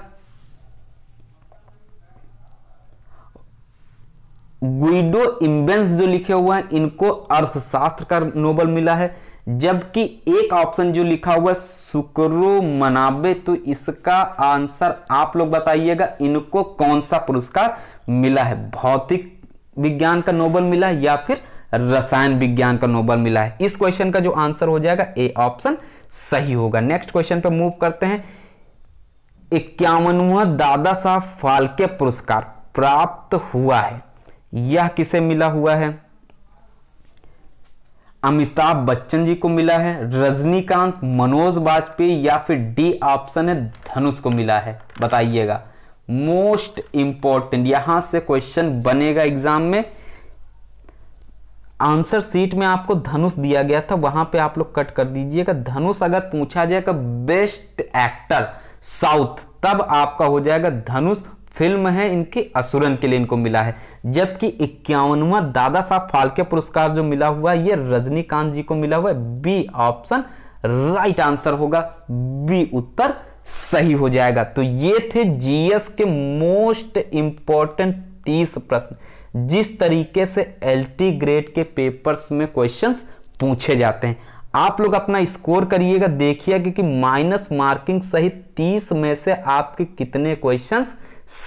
गुइडो इम्बेंस जो लिखे हुए हैं, इनको अर्थशास्त्र का नोबल मिला है। जबकि एक ऑप्शन जो लिखा हुआ है, सुकरो मनाबे। तो इसका आंसर आप लोग बताइएगा, इनको कौन सा पुरस्कार मिला है? भौतिक विज्ञान का नोबल मिला है या फिर रसायन विज्ञान का नोबल मिला है? इस क्वेश्चन का जो आंसर हो जाएगा ए ऑप्शन सही होगा। नेक्स्ट क्वेश्चन पर मूव करते हैं। इक्यावनवा दादा साहब फाल्के पुरस्कार प्राप्त हुआ है। यह किसे मिला हुआ है? अमिताभ बच्चन जी को मिला है, रजनीकांत, मनोज वाजपेयी या फिर डी ऑप्शन है, धनुष को मिला है। बताइएगा। मोस्ट इंपॉर्टेंट, यहाँ से क्वेश्चन बनेगा एग्ज़ाम में। आंसर सीट में आपको धनुष दिया गया था, वहाँ पे आप लोग कट कर दीजिएगा। धनुष अगर पूछा जाएगा बेस्ट एक्टर साउथ, तब आपका हो जाएगा धनुष। फ़िल्म है इनकी, असुरन के लिए इनको मिला है। जबकि इक्यावनवा दादा साहब फाल्के पुरस्कार जो मिला हुआ है, ये रजनीकांत जी को मिला हुआ है। बी ऑप्शन, राइट आंसर होगा, बी उत्तर। सही हो जाएगा। तो ये थे जीएस के मोस्ट इंपॉर्टेंट तीस प्रश्न। जिस तरीके से एलटी ग्रेड के पेपर्स में क्वेश्चंस पूछे जाते हैं। आप लोग अपना स्कोर करिएगा, देखिएगा कि माइनस मार्किंग सहित 30 में से आपके कितने क्वेश्चंस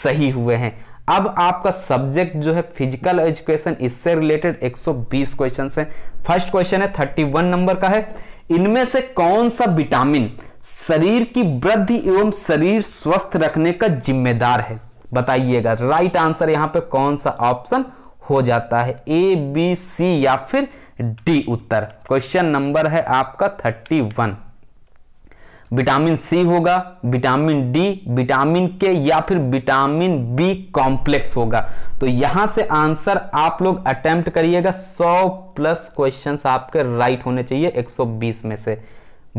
सही हुए हैं। अब आपका सब्जेक्ट जो है फ़िज़िकल एजुकेशन इससे रिलेटेड 120 क्वेश्चंस हैं। फ़र्स्ट क्वेश्चन है 31 नंबर का है। इनमें से कौन सा विटामिन शरीर की वृद्धि एवं शरीर स्वस्थ रखने का जिम्मेदार है। बताइएगा राइट आंसर यहाँ पे कौन सा ऑप्शन हो जाता है? ए बी सी या फिर डी उत्तर। क्वेश्चन नंबर है आपका थर्टी वन विटामिन सी होगा विटामिन डी विटामिन के या फिर विटामिन बी कॉम्प्लेक्स होगा। तो यहाँ से आंसर आप लोग अटेम्प्ट करिएगा। 100 प्लस क्वेश्चंस आपके राइट होने चाहिए 120 में से।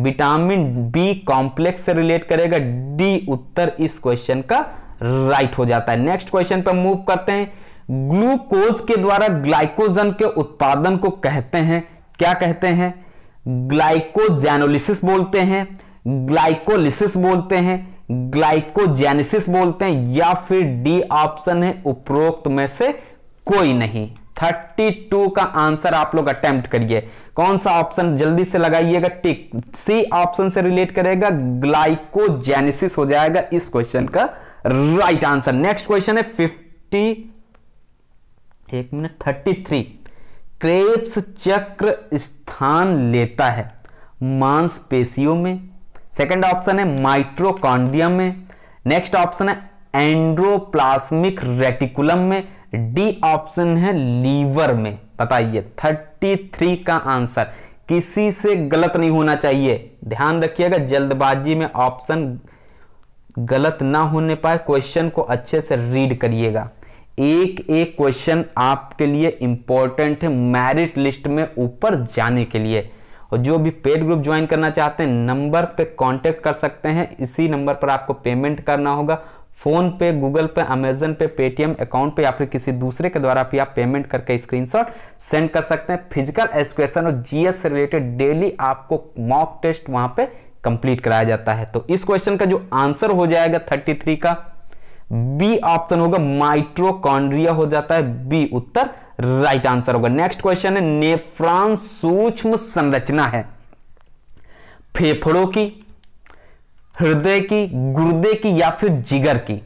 विटामिन बी कॉम्प्लेक्स से रिलेट करेगा। डी उत्तर इस क्वेश्चन का राइट हो जाता है। नेक्स्ट क्वेश्चन पर मूव करते हैं। ग्लूकोज के द्वारा ग्लाइकोजन के उत्पादन को कहते हैं। क्या कहते हैं? ग्लाइकोजेनोलिसिस बोलते हैं। ग्लाइकोलिसिस बोलते हैं। ग्लाइकोजेनेसिस बोलते हैं। या फिर डी ऑप्शन है, उपरोक्त में से कोई नहीं। 32 का आंसर आप लोग अटेम्प्ट करिए। कौन सा ऑप्शन जल्दी से लगाइएगा? टिक। सी ऑप्शन से रिलेट करेगा, ग्लाइकोजेनेसिस हो जाएगा। इस क्वेश्चन का राइट आंसर। नेक्स्ट क्वेश्चन है 50 एक मिनट 33 क्रेप्स चक्र स्थान लेता है मांसपेशियों में। सेकंड ऑप्शन है माइट्रोकॉन्डियम में। नेक्स्ट ऑप्शन है एंड्रोप्लास्मिक रेटिकुलम में। डी ऑप्शन है लीवर में। बताइए 33 का आंसर किसी से गलत नहीं होना चाहिए। ध्यान रखिएगा जल्दबाजी में ऑप्शन गलत ना होने पाए क्वेश्चन को अच्छे से रीड करिएगा। एक एक क्वेश्चन आपके लिए इंपॉर्टेंट है मैरिट लिस्ट में ऊपर जाने के लिए। और जो भी पेड ग्रुप ज्वाइन करना चाहते हैं नंबर पे कांटेक्ट कर सकते हैं। इसी नंबर पर आपको पेमेंट करना होगा। फ़ोन पे, गूगल पे, अमेजन पे, पेटीएम अकाउंट पे या फिर किसी दूसरे के द्वारा भी आप पेमेंट करके स्क्रीनशॉट सेंड कर सकते हैं। फ़िज़िकल एजुकेशन और जीएस से रिलेटेड डेली आपको मॉक टेस्ट वहाँ पे कंप्लीट कराया जाता है। तो इस क्वेश्चन का जो आंसर हो जाएगा 33 का, बी ऑप्शन होगा माइट्रोकॉन्ड्रिया हो जाता है, बी उत्तर राइट आंसर होगा। नेक्स्ट क्वेश्चन है, नेफ्रॉन सूक्ष्म संरचना है, फेफड़ों की हृदय की, गुर्दे की या फिर जिगर की?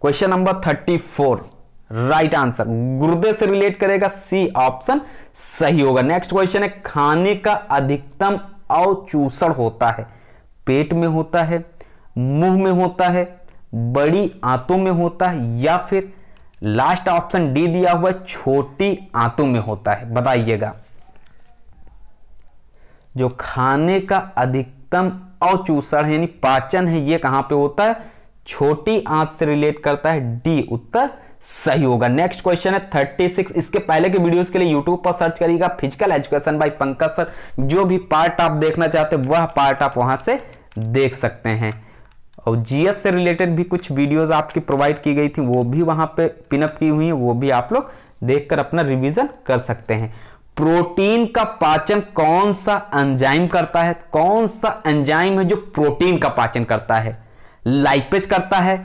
Question number thirty four right answer गुर्दे से रिलेट करेगा सी ऑप्शन सही होगा. नेक्स्ट क्वेश्चन है, खाने का अधिकतम अवचूषण होता है। पेट में होता है, मुँह में होता है, बड़ी आंतों में होता है या फिर लास्ट ऑप्शन डी दिया हुआ छोटी आंतों में होता है। बताइएगा। जो खाने का अधिकतम अवचूषण यानी पाचन है, ये कहाँ पे होता है? छोटी आंत से रिलेट करता है डी, उत्तर सही होगा। नेक्स्ट क्वेश्चन है 36 इसके पहले के वीडियोस के लिए यूट्यूब पर सर्च करिएगा physical education by Pankaj sir. जो भी पार्ट आप देखना चाहते हैं, वह पार्ट आप वहाँ से देख सकते हैं। और जीएस से रिलेटेड भी कुछ वीडियोस आपकी प्रोवाइड की गई थी, वो भी वहाँ पे पिनअप की हुई है, वो भी आप लोग देखकर अपना रिवीजन कर सकते हैं। प्रोटीन का पाचन कौन सा एंजाइम करता है? कौन सा एंजाइम है जो प्रोटीन का पाचन करता है? लाइपेज करता है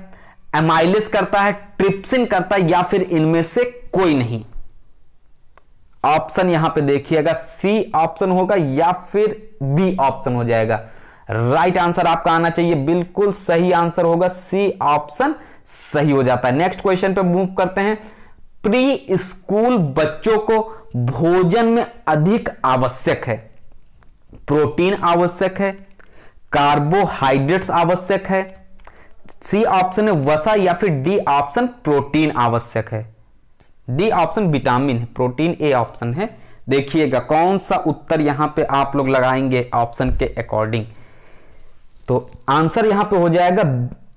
एमाइलिस करता है ट्रिप्सिन करता है या फिर इनमें से कोई नहीं? ऑप्शन यहाँ पे देखिएगा सी ऑप्शन होगा या फिर बी ऑप्शन हो जाएगा। राइट आंसर आपका आना चाहिए, बिल्कुल सही आंसर होगा। सी ऑप्शन सही हो जाता है। नेक्स्ट क्वेश्चन पे मूव करते हैं। प्री स्कूल बच्चों को भोजन में अधिक आवश्यक है। प्रोटीन आवश्यक है, कार्बोहाइड्रेट्स आवश्यक है, सी ऑप्शन है वसा या फिर डी ऑप्शन प्रोटीन आवश्यक है। डी ऑप्शन विटामिन है, प्रोटीन ए ऑप्शन है। देखिएगा कौन सा उत्तर यहाँ पे आप लोग लगाएँगे ऑप्शन के अकॉर्डिंग। तो आंसर यहाँ पे हो जाएगा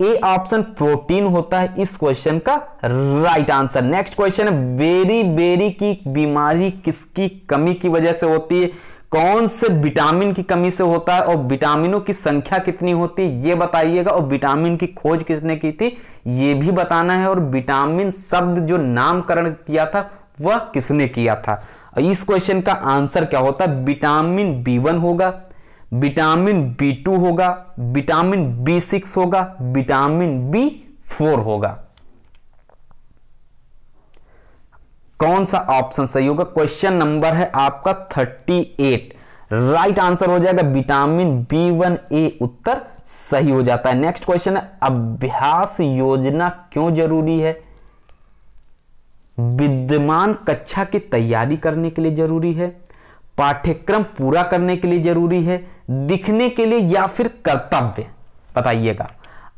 ए ऑप्शन प्रोटीन होता है, इस क्वेश्चन का राइट आंसर। नेक्स्ट क्वेश्चन है, बेरी बेरी की बीमारी किसकी कमी की वजह से होती है? कौन से विटामिन की कमी से होता है और विटामिनों की संख्या कितनी होती है, ये बताइएगा। और विटामिन की खोज किसने की थी, ये भी बताना है। और विटामिन शब्द जो नामकरण किया था, वह किसने किया था? इस क्वेश्चन का आंसर क्या होता है? विटामिन बी वन होगा विटामिन बी टू होगा, विटामिन बी सिक्स होगा, विटामिन बी फोर होगा। कौन सा ऑप्शन सही होगा? क्वेश्चन नंबर है आपका थर्टी एट। राइट आंसर हो जाएगा विटामिन बी वन ए, उत्तर सही हो जाता है। नेक्स्ट क्वेश्चन है, अभ्यास योजना क्यों ज़रूरी है? विद्यमान कक्षा की तैयारी करने के लिए ज़रूरी है, पाठ्यक्रम पूरा करने के लिए ज़रूरी है दिखने के लिए या फिर कर्तव्य? बताइएगा।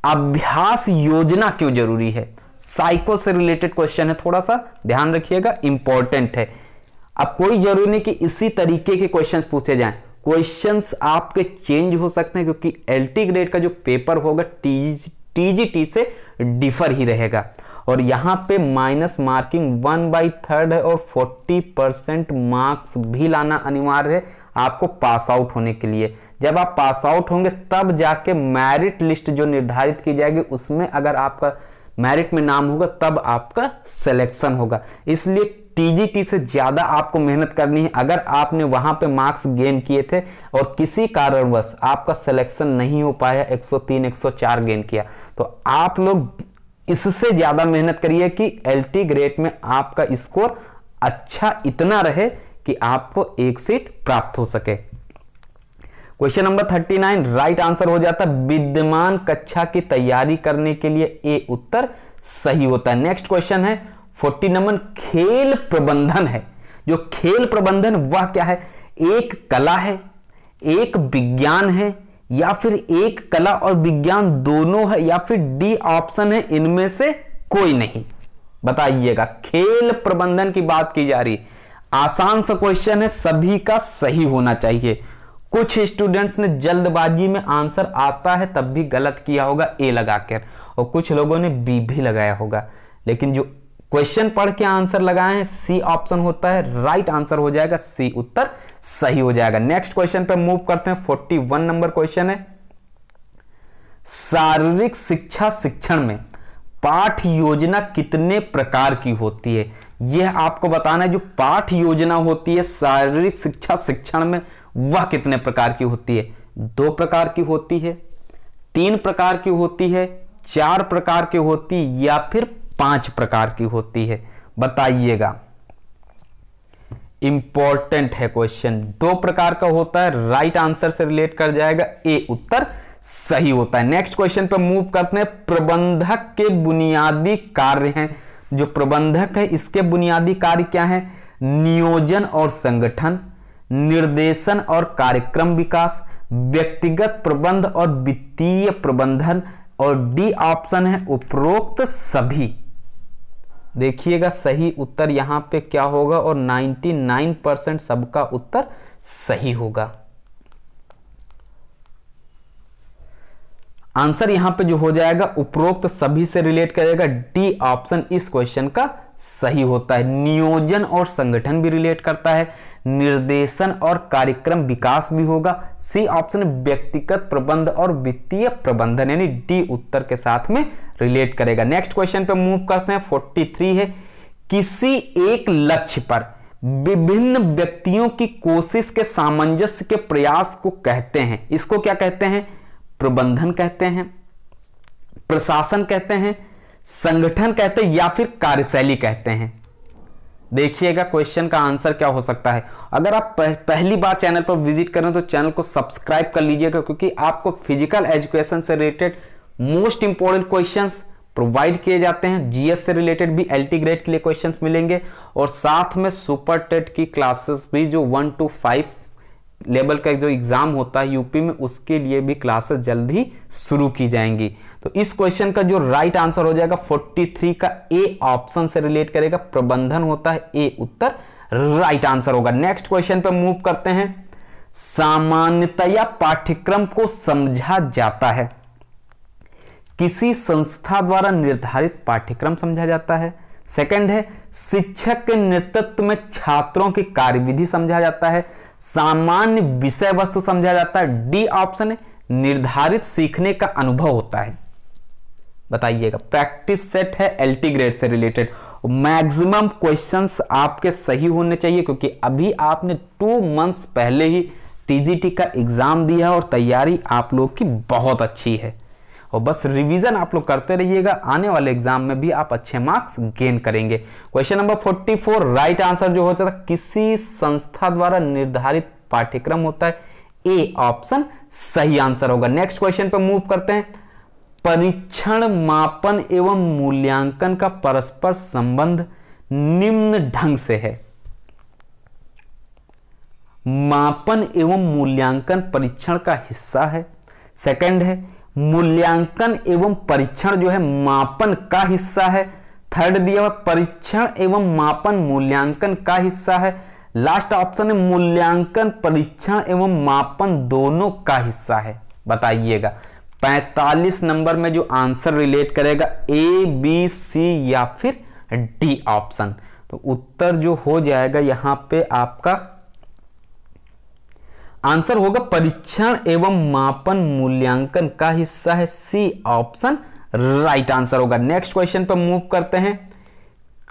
अभ्यास योजना क्यों ज़रूरी है? साइको से रिलेटेड क्वेश्चन है थोड़ा सा ध्यान रखिएगा इंपॉर्टेंट है। अब कोई ज़रूरी नहीं कि इसी तरीके के क्वेश्चंस पूछे जाएँ। क्वेश्चंस आपके चेंज हो सकते हैं क्योंकि एलटी ग्रेड का जो पेपर होगा टीजी टीजीटी से डिफर ही रहेगा। और यहाँ पे minus marking one by third है और फोर्टी परसेंट मार्क्स भी लाना अनिवार्य है। आपको पास आउट होने के लिए। जब आप पास आउट होंगे, तब जाके मेरिट लिस्ट जो निर्धारित की जाएगी, उसमें अगर आपका मेरिट में नाम होगा, तब आपका सिलेक्शन होगा। इसलिए टीजीटी से ज़्यादा आपको मेहनत करनी है। अगर आपने वहाँ पे मार्क्स गेन किए थे और किसी कारणवश आपका सिलेक्शन नहीं हो पाया 103 104 गेन किया तो आप लोग इससे ज़्यादा मेहनत करिए कि एलटी ग्रेड में आपका स्कोर अच्छा इतना रहे कि आपको एक सीट प्राप्त हो सके। क्वेश्चन नंबर 39 राइट आंसर हो जाता है, विद्यमान कक्षा की तैयारी करने के लिए ए उत्तर सही होता है। नेक्स्ट क्वेश्चन है, फोर्टी नंबर, खेल प्रबंधन है। जो खेल प्रबंधन, वह क्या है? एक कला है, एक विज्ञान है, या फिर एक कला और विज्ञान दोनों है, या फिर डी ऑप्शन है, इनमें से कोई नहीं। बताइएगा, खेल प्रबंधन की बात की जा रही आसान सा क्वेश्चन है, सभी का सही होना चाहिए। कुछ स्टूडेंट्स ने जल्दबाजी में आंसर आता है, तब भी गलत किया होगा ए लगाकर। और कुछ लोगों ने बी भी लगाया होगा। लेकिन जो क्वेश्चन पढ़ के आंसर लगाए हैं सी ऑप्शन होता है राइट आंसर हो जाएगा सी उत्तर सही हो जाएगा। नेक्स्ट क्वेश्चन पर मूव करते हैं फोर्टी वन नंबर क्वेश्चन है। शारीरिक शिक्षा शिक्षण में पाठ योजना कितने प्रकार की होती है? यह आपको बताना है जो पाठ योजना होती है, शारीरिक शिक्षा, शिक्षण में वह कितने प्रकार की होती है? दो प्रकार की होती है, तीन प्रकार की होती है, चार प्रकार की होती या फिर पाँच प्रकार की होती है। बताइएगा। इंपॉर्टेंट है क्वेश्चन दो प्रकार का होता है राइट आंसर से रिलेट कर जाएगा ए उत्तर सही होता है। नेक्स्ट क्वेश्चन पर मूव करते हैं। प्रबंधक के बुनियादी कार्य हैं। जो प्रबंधक है, इसके बुनियादी कार्य क्या है? नियोजन और संगठन, निर्देशन और कार्यक्रम विकास, व्यक्तिगत प्रबंध और वित्तीय प्रबंधन, और डी ऑप्शन है उपरोक्त सभी। देखिएगा सही उत्तर यहाँ पे क्या होगा, और 99 परसेंट सबका उत्तर सही होगा। आंसर यहाँ पे जो हो जाएगा, उपरोक्त सभी से रिलेट करेगा, डी ऑप्शन इस क्वेश्चन का सही होता है। नियोजन और संगठन भी रिलेट करता है, निर्देशन और कार्यक्रम विकास भी होगा। सी ऑप्शन व्यक्तिगत प्रबंध और वित्तीय प्रबंधन, यानी डी उत्तर के साथ में रिलेट करेगा। नेक्स्ट क्वेश्चन पे मूव करते हैं 43 है। किसी एक लक्ष्य पर विभिन्न व्यक्तियों की कोशिश के सामंजस्य के प्रयास को कहते हैं। इसको क्या कहते हैं? प्रबंधन कहते हैं, प्रशासन कहते हैं, संगठन कहते हैं या फिर कार्यशैली कहते हैं। देखिएगा क्वेश्चन का आंसर क्या हो सकता है। अगर आप पहली बार चैनल पर विज़िट करें तो चैनल को सब्सक्राइब कर लीजिएगा क्योंकि आपको फ़िज़िकल एजुकेशन से related most important questions provide किए जाते हैं। जीएस से रिलेटेड भी एलटी ग्रेड के लिए क्वेश्चंस मिलेंगे। और साथ में सुपर टेट की क्लासेस भी जो वन टू फाइव लेवल का जो एग्ज़ाम होता है यूपी में, उसके लिए भी क्लासेस जल्द ही शुरू की जाएँगी। तो इस क्वेश्चन का जो राइट आंसर हो जाएगा 43 का ए ऑप्शन से रिलेट करेगा, प्रबंधन होता है ए उत्तर राइट आंसर होगा। नेक्स्ट क्वेश्चन पे मूव करते हैं। सामान्यतया पाठ्यक्रम को समझा जाता है। किसी संस्था द्वारा निर्धारित पाठ्यक्रम समझा जाता है। सेकंड है, शिक्षक के नेतृत्व में छात्रों की कार्यविधि समझा जाता है। सामान्य विषय वस्तु समझा जाता है। डी ऑप्शन है, निर्धारित सीखने का अनुभव होता है। बताइएगा प्रैक्टिस सेट है एल्टी ग्रेड से रिलेटेड मैक्सिमम क्वेश्चंस आपके सही होने चाहिए, क्योंकि अभी आपने टू मंथ्स पहले ही टीजीटी का एग्ज़ाम दिया और तैयारी आप लोग की बहुत अच्छी है। और बस रिवीजन आप लोग करते रहिएगा। आने वाले एग्ज़ाम में भी आप अच्छे मार्क्स गेन करेंगे। क्वेश्चन नंबर 44 राइट आंसर जो होता है किसी संस्था द्वारा निर्धारित पाठ्यक्रम होता है? ए ऑप्शन सही आंसर होगा। नेक्स्ट क्वेश्चन पे मूव करते हैं। परीक्षण मापन एवं मूल्यांकन का परस्पर संबंध निम्न ढंग से है। मापन एवं मूल्यांकन परीक्षण का हिस्सा है। सेकंड है मूल्यांकन एवं परीक्षण जो है मापन का हिस्सा है। थर्ड दिया हुआ परीक्षण एवं मापन मूल्यांकन का हिस्सा है। लास्ट ऑप्शन है मूल्यांकन, परीक्षण एवं मापन दोनों का हिस्सा है। बताइएगा। 45 नंबर में जो आंसर रिलेट करेगा ए बी सी या फिर डी ऑप्शन तो उत्तर जो हो जाएगा यहाँ पे आपका आंसर होगा परीक्षण एवं मापन मूल्यांकन का हिस्सा है सी ऑप्शन। राइट आंसर होगा। नेक्स्ट क्वेश्चन पर मूव करते हैं।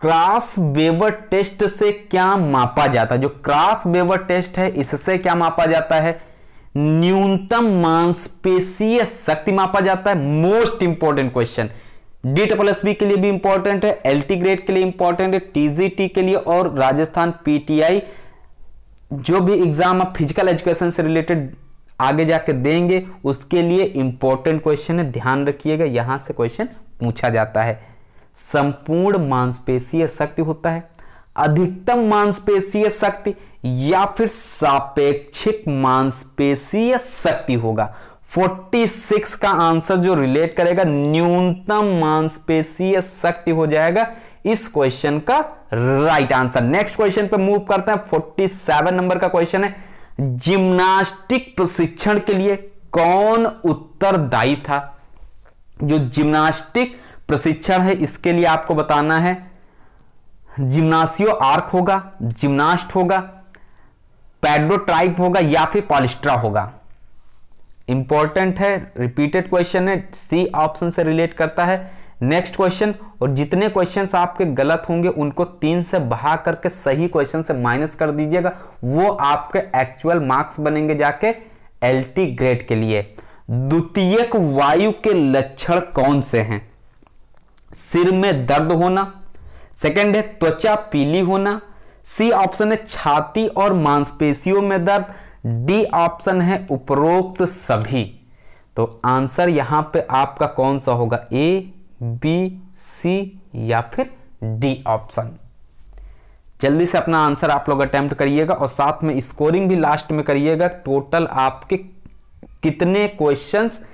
क्रॉस बेवर टेस्ट से क्या मापा जाता है? जो क्रॉस बेवर टेस्ट है, इससे क्या मापा जाता है? न्यूनतम मांसपेशीय शक्ति मापा जाता है। Most important question. D double S B के लिए भी इंपॉर्टेंट है एलटी ग्रेड के लिए इंपॉर्टेंट है टीजीटी के लिए और राजस्थान पीटीआई जो भी एग्ज़ाम आप फ़िज़िकल एजुकेशन से रिलेटेड आगे जाके देंगे, उसके लिए इंपॉर्टेंट क्वेश्चन है, ध्यान रखिएगा, यहाँ से क्वेश्चन पूछा जाता है। संपूर्ण मांसपेशीय शक्ति होता है। अधिकतम मांसपेशीय शक्ति या फिर सापेक्षिक मांसपेशीय शक्ति होगा। 46 का आंसर जो रिलेट करेगा, न्यूनतम मांसपेशीय शक्ति हो जाएगा इस क्वेश्चन का राइट आंसर। नेक्स्ट क्वेश्चन पे मूव करते हैं। 47 नंबर का क्वेश्चन है। जिम्नास्टिक प्रशिक्षण के लिए कौन उत्तरदायी था? जो जिम्नास्टिक प्रशिक्षण है, इसके लिए आपको बताना है। जिम्नासियो आर्क होगा, जिम्नास्ट होगा पैड्रोट्राइप होगा या फिर पॉलिस्ट्रा होगा। इंपॉर्टेंट है, रिपीटेड क्वेश्चन है, सी ऑप्शन से रिलेट करता है। नेक्स्ट क्वेश्चन, और जितने क्वेश्चन आपके गलत होंगे, उनको तीन से बहा करके सही क्वेश्चन से माइनस कर दीजिएगा। वो आपके एक्चुअल मार्क्स बनेंगे जाके एलटी ग्रेड के लिए। द्वितीयक वायु के लक्षण कौन से हैं? सिर में दर्द होना सेकंड है त्वचा पीली होना सी ऑप्शन है छाती और मांसपेशियों में दर्द डी ऑप्शन है उपरोक्त सभी। तो आंसर यहाँ पे आपका कौन सा होगा? ए बी, सी या फिर डी ऑप्शन। जल्दी से अपना आंसर आप लोग अटेम्प्ट करिएगा और साथ में स्कोरिंग भी लास्ट में करिएगा। टोटल आपके कितने क्वेश्चंस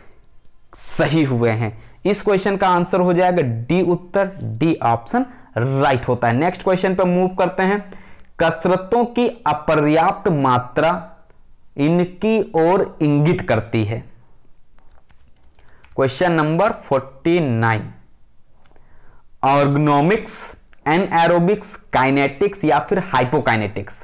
सही हुए हैं? इस क्वेश्चन का आंसर हो जाएगा डी उत्तर, डी ऑप्शन राइट होता है। नेक्स्ट क्वेश्चन पर मूव करते हैं। कसरतों की अपर्याप्त मात्रा इनकी ओर इंगित करती है। Question number 49 ergonomics anaerobics kinetics या फिर हाइपोकाइनेटिक्स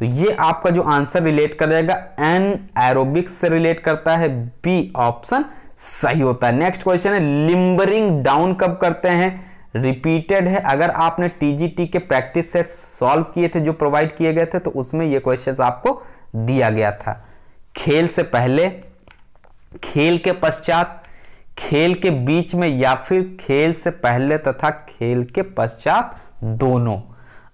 तो ये आपका जो आंसर रिलेट करेगा एन एरोबिक्स से रिलेट करता है बी ऑप्शन सही होता है। नेक्स्ट क्वेश्चन है लिंबरिंग डाउन कब करते हैं? रिपीटेड है। अगर आपने टीजीटी के प्रैक्टिस सेट्स सॉल्व किए थे, जो प्रोवाइड किए गए थे तो उसमें ये क्वेश्चन आपको दिया गया था। खेल से पहले, खेल के पश्चात खेल के बीच में या फिर खेल से पहले तथा खेल के पश्चात दोनों।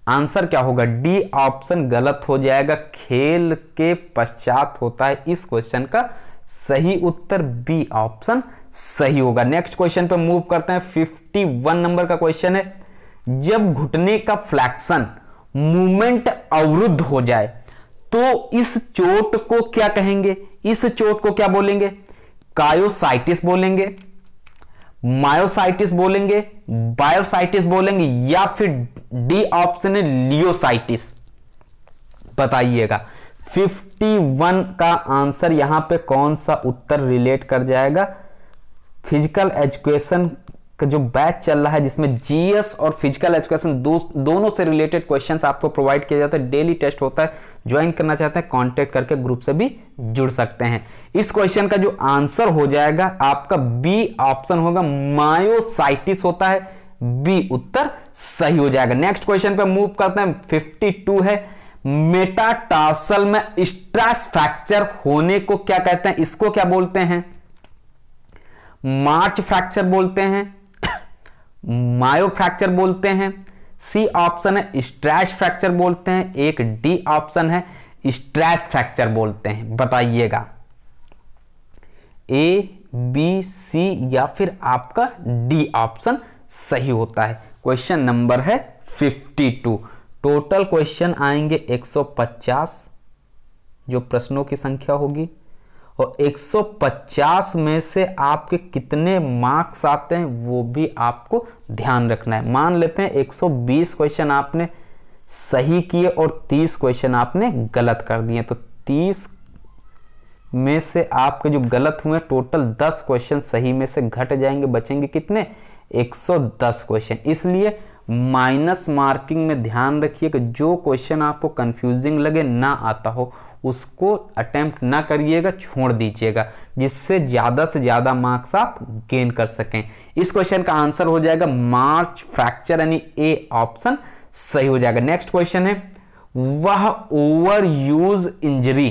आंसर क्या होगा? डी ऑप्शन गलत हो जाएगा। खेल के पश्चात होता है इस क्वेश्चन का सही उत्तर। बी ऑप्शन सही होगा। नेक्स्ट क्वेश्चन पे मूव करते हैं। 51 नंबर का क्वेश्चन है। जब घुटने का फ्लैक्शन मूवमेंट अवरुद्ध हो जाए तो इस चोट को क्या कहेंगे? इस चोट को क्या बोलेंगे? कायोसाइटिस बोलेंगे, मायोसाइटिस बोलेंगे, बायोसाइटिस बोलेंगे, या फिर डी ऑप्शन है लियोसाइटिस। बताइएगा। 51 का आंसर यहाँ पे कौन सा उत्तर रिलेट कर जाएगा? फ़िज़िकल एजुकेशन का जो बैच चल रहा है जिसमें जीएस और फ़िज़िकल एजुकेशन दो, दोनों से रिलेटेड क्वेश्चंस आपको प्रोवाइड किया जाता है डेली टेस्ट होता है ज्वाइन करना चाहते हैं कांटेक्ट करके ग्रुप से भी जुड़ सकते हैं। इस क्वेश्चन का जो आंसर हो जाएगा आपका बी ऑप्शन होगा मायोसाइटिस होता है बी उत्तर सही हो जाएगा। नेक्स्ट क्वेश्चन पे मूव करते हैं 52 है मेटाटार्सल में स्ट्रेस फ्रैक्चर होने को क्या कहते हैं इसको क्या बोलते हैं? मार्च फ्रैक्चर बोलते हैं मायो फ्रैक्चर बोलते हैं, सी ऑप्शन है स्ट्रैश फ्रैक्चर बोलते हैं, एक डी ऑप्शन है स्ट्रेस फ्रैक्चर बोलते हैं। बताइएगा। ए, बी, सी या फिर आपका डी ऑप्शन सही होता है। क्वेश्चन नंबर है 52 टोटल क्वेश्चन आएँगे 150 जो प्रश्नों की संख्या होगी। और 150 में से आपके कितने मार्क्स आते हैं, वो भी आपको ध्यान रखना है। मान लेते हैं 120 क्वेश्चन आपने सही किए और 30 क्वेश्चन आपने गलत कर दिए। तो 30 में से आपके जो गलत हुए, टोटल 10 क्वेश्चन सही में से घट जाएँगे, बचेंगे कितने? 110 क्वेश्चन। इसलिए माइनस मार्किंग में ध्यान रखिए कि जो क्वेश्चन आपको कंफ्यूजिंग लगे, ना आता हो। उसको अटैम्प्ट ना करिएगा, छोड़ दीजिएगा, जिससे ज़्यादा से ज़्यादा मार्क्स आप गेन कर सकें। इस क्वेश्चन का आंसर हो जाएगा मार्च फ्रैक्चर यानी ए ऑप्शन सही हो जाएगा। नेक्स्ट क्वेश्चन है, वह ओवर यूज़ इंजरी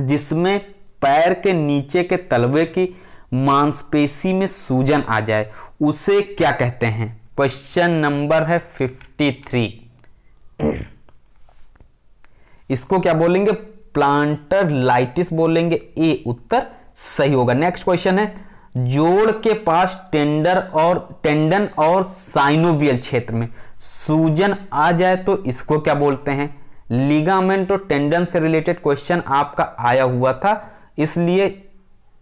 जिसमें पैर के नीचे के तलवे की मांसपेशी में सूजन आ जाए, उसे क्या कहते हैं? क्वेश्चन नंबर है 53 इसको क्या बोलेंगे? प्लांटर लाइटिस बोलेंगे। ए उत्तर सही होगा। नेक्स्ट क्वेश्चन है, जोड़ के पास टेंडर और टेंडन और साइनोवियल क्षेत्र में सूजन आ जाए तो इसको क्या बोलते हैं? लिगामेंट और टेंडन से रिलेटेड क्वेश्चन आपका आया हुआ था, इसलिए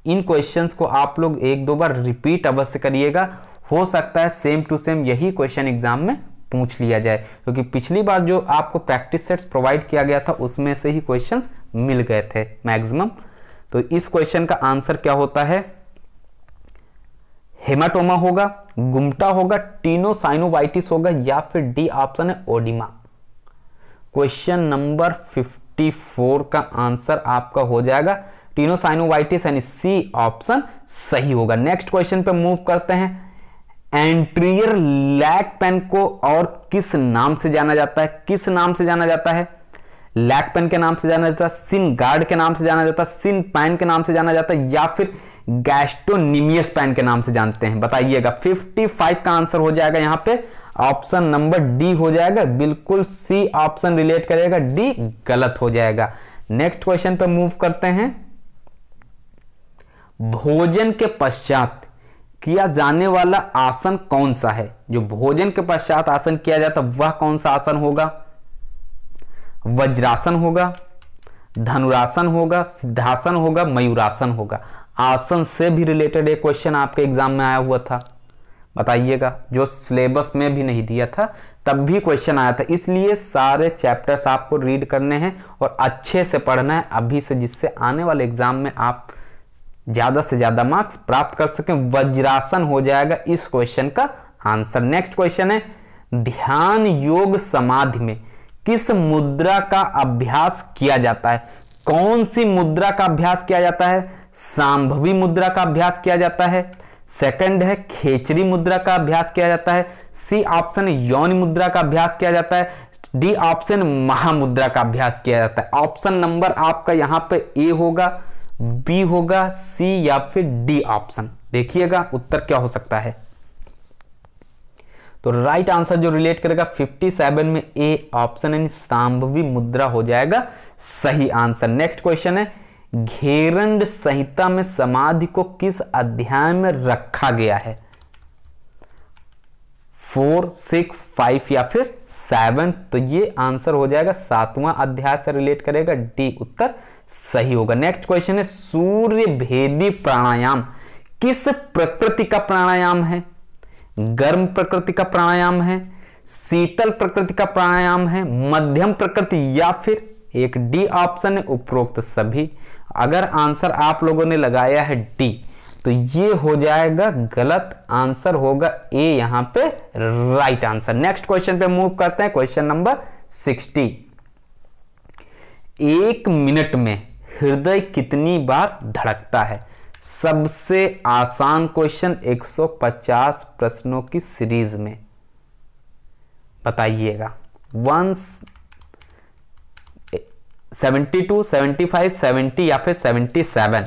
इन क्वेश्चंस को आप लोग एक दो बार रिपीट अवश्य करिएगा। हो सकता है सेम टू सेम यही क्वेश्चन एग्ज़ाम में पूछ लिया जाए, क्योंकि पिछली बार जो आपको प्रैक्टिस सेट्स प्रोवाइड किया गया था, उसमें से ही क्वेश्चन मिल गए थे मैक्सिमम तो इस क्वेश्चन का आंसर क्या होता है? हेमाटोमा होगा, गुमटा होगा, टीनोसाइनोवाइटिस होगा, या फिर डी ऑप्शन है ओडिमा। क्वेश्चन नंबर 54 का आंसर आपका हो जाएगा। टीनोसाइनोवाइटिस यानी सी ऑप्शन सही होगा। नेक्स्ट क्वेश्चन पे मूव करते हैं। एंट्रियर लैक पेन को और किस नाम से जाना जाता है? किस नाम से जाना जाता है? लैक पेन के नाम से जाना जाता है, सिन गार्ड के नाम से जाना जाता है, सिन पैन के नाम से जाना जाता है, या फिर गैस्ट्रोनिमियस पैन के नाम से जानते हैं। बताइएगा 55 का आंसर हो जाएगा यहाँ पे। ऑप्शन नंबर डी हो जाएगा, बिल्कुल सी ऑप्शन रिलेट करेगा, डी गलत हो जाएगा। नेक्स्ट क्वेश्चन पे मूव करते हैं। भोजन के पश्चात किया जाने वाला आसन कौन सा है? जो भोजन के पश्चात आसन किया जाता, वह कौन सा आसन होगा? वज्रासन होगा, धनुरासन होगा, सिद्धासन होगा, मयूरासन होगा। आसन से भी रिलेटेड एक क्वेश्चन आपके एग्ज़ाम में आया हुआ था। बताइएगा, जो सिलेबस में भी नहीं दिया था, तब भी क्वेश्चन आया था। इसलिए सारे चैप्टर्स आपको रीड करने हैं और अच्छे से पढ़ना है। अभी से जिससे आने वाले एग्ज़ाम में आप ज़्यादा से ज़्यादा मार्क्स प्राप्त कर सकें। वज्रासन हो जाएगा इस क्वेश्चन का आंसर नेक्स्ट क्वेश्चन है, ध्यान योग समाधि में किस मुद्रा का अभ्यास किया जाता है? कौन सी मुद्रा का अभ्यास किया जाता है? सांभवी मुद्रा का अभ्यास किया जाता है। सेकंड है, खेचरी मुद्रा का अभ्यास किया जाता है। सी ऑप्शन यौन मुद्रा का अभ्यास किया जाता है। डी ऑप्शन महामुद्रा का अभ्यास किया जाता है। ऑप्शन नंबर आपका यहाँ पे ए होगा। बी होगा सी या फिर डी ऑप्शन। देखिएगा, उत्तर क्या हो सकता है? तो राइट आंसर जो रिलेट करेगा 57 में ए ऑप्शन यानी सांभवी मुद्रा हो जाएगा। सही आंसर। नेक्स्ट क्वेश्चन है, घेरंड संहिता में समाधि को किस अध्याय में रखा गया है? फोर, सिक्स, फाइव या फिर सेवन? तो ये आंसर हो जाएगा, सातवां अध्याय से रिलेट करेगा, डी उत्तर। सही होगा। नेक्स्ट क्वेश्चन है, सूर्य भेदी प्राणायाम। किस प्रकृति का प्राणायाम है? गर्म प्रकृति का प्राणायाम है, शीतल प्रकृति का प्राणायाम है, मध्यम प्रकृति या फिर एक डी ऑप्शन है, उपरोक्त सभी। अगर आंसर आप लोगों ने लगाया है डी तो ये हो जाएगा गलत आंसर होगा ए यहाँ पे राइट आंसर नेक्स्ट क्वेश्चन पे मूव करते हैं क्वेश्चन नंबर सिक्सटी एक मिनट में हृदय कितनी बार धड़कता है? सबसे आसान क्वेश्चन 150 प्रश्नों की सीरीज़ में। बताइएगा। वंस 72, 75, 70 या फिर 77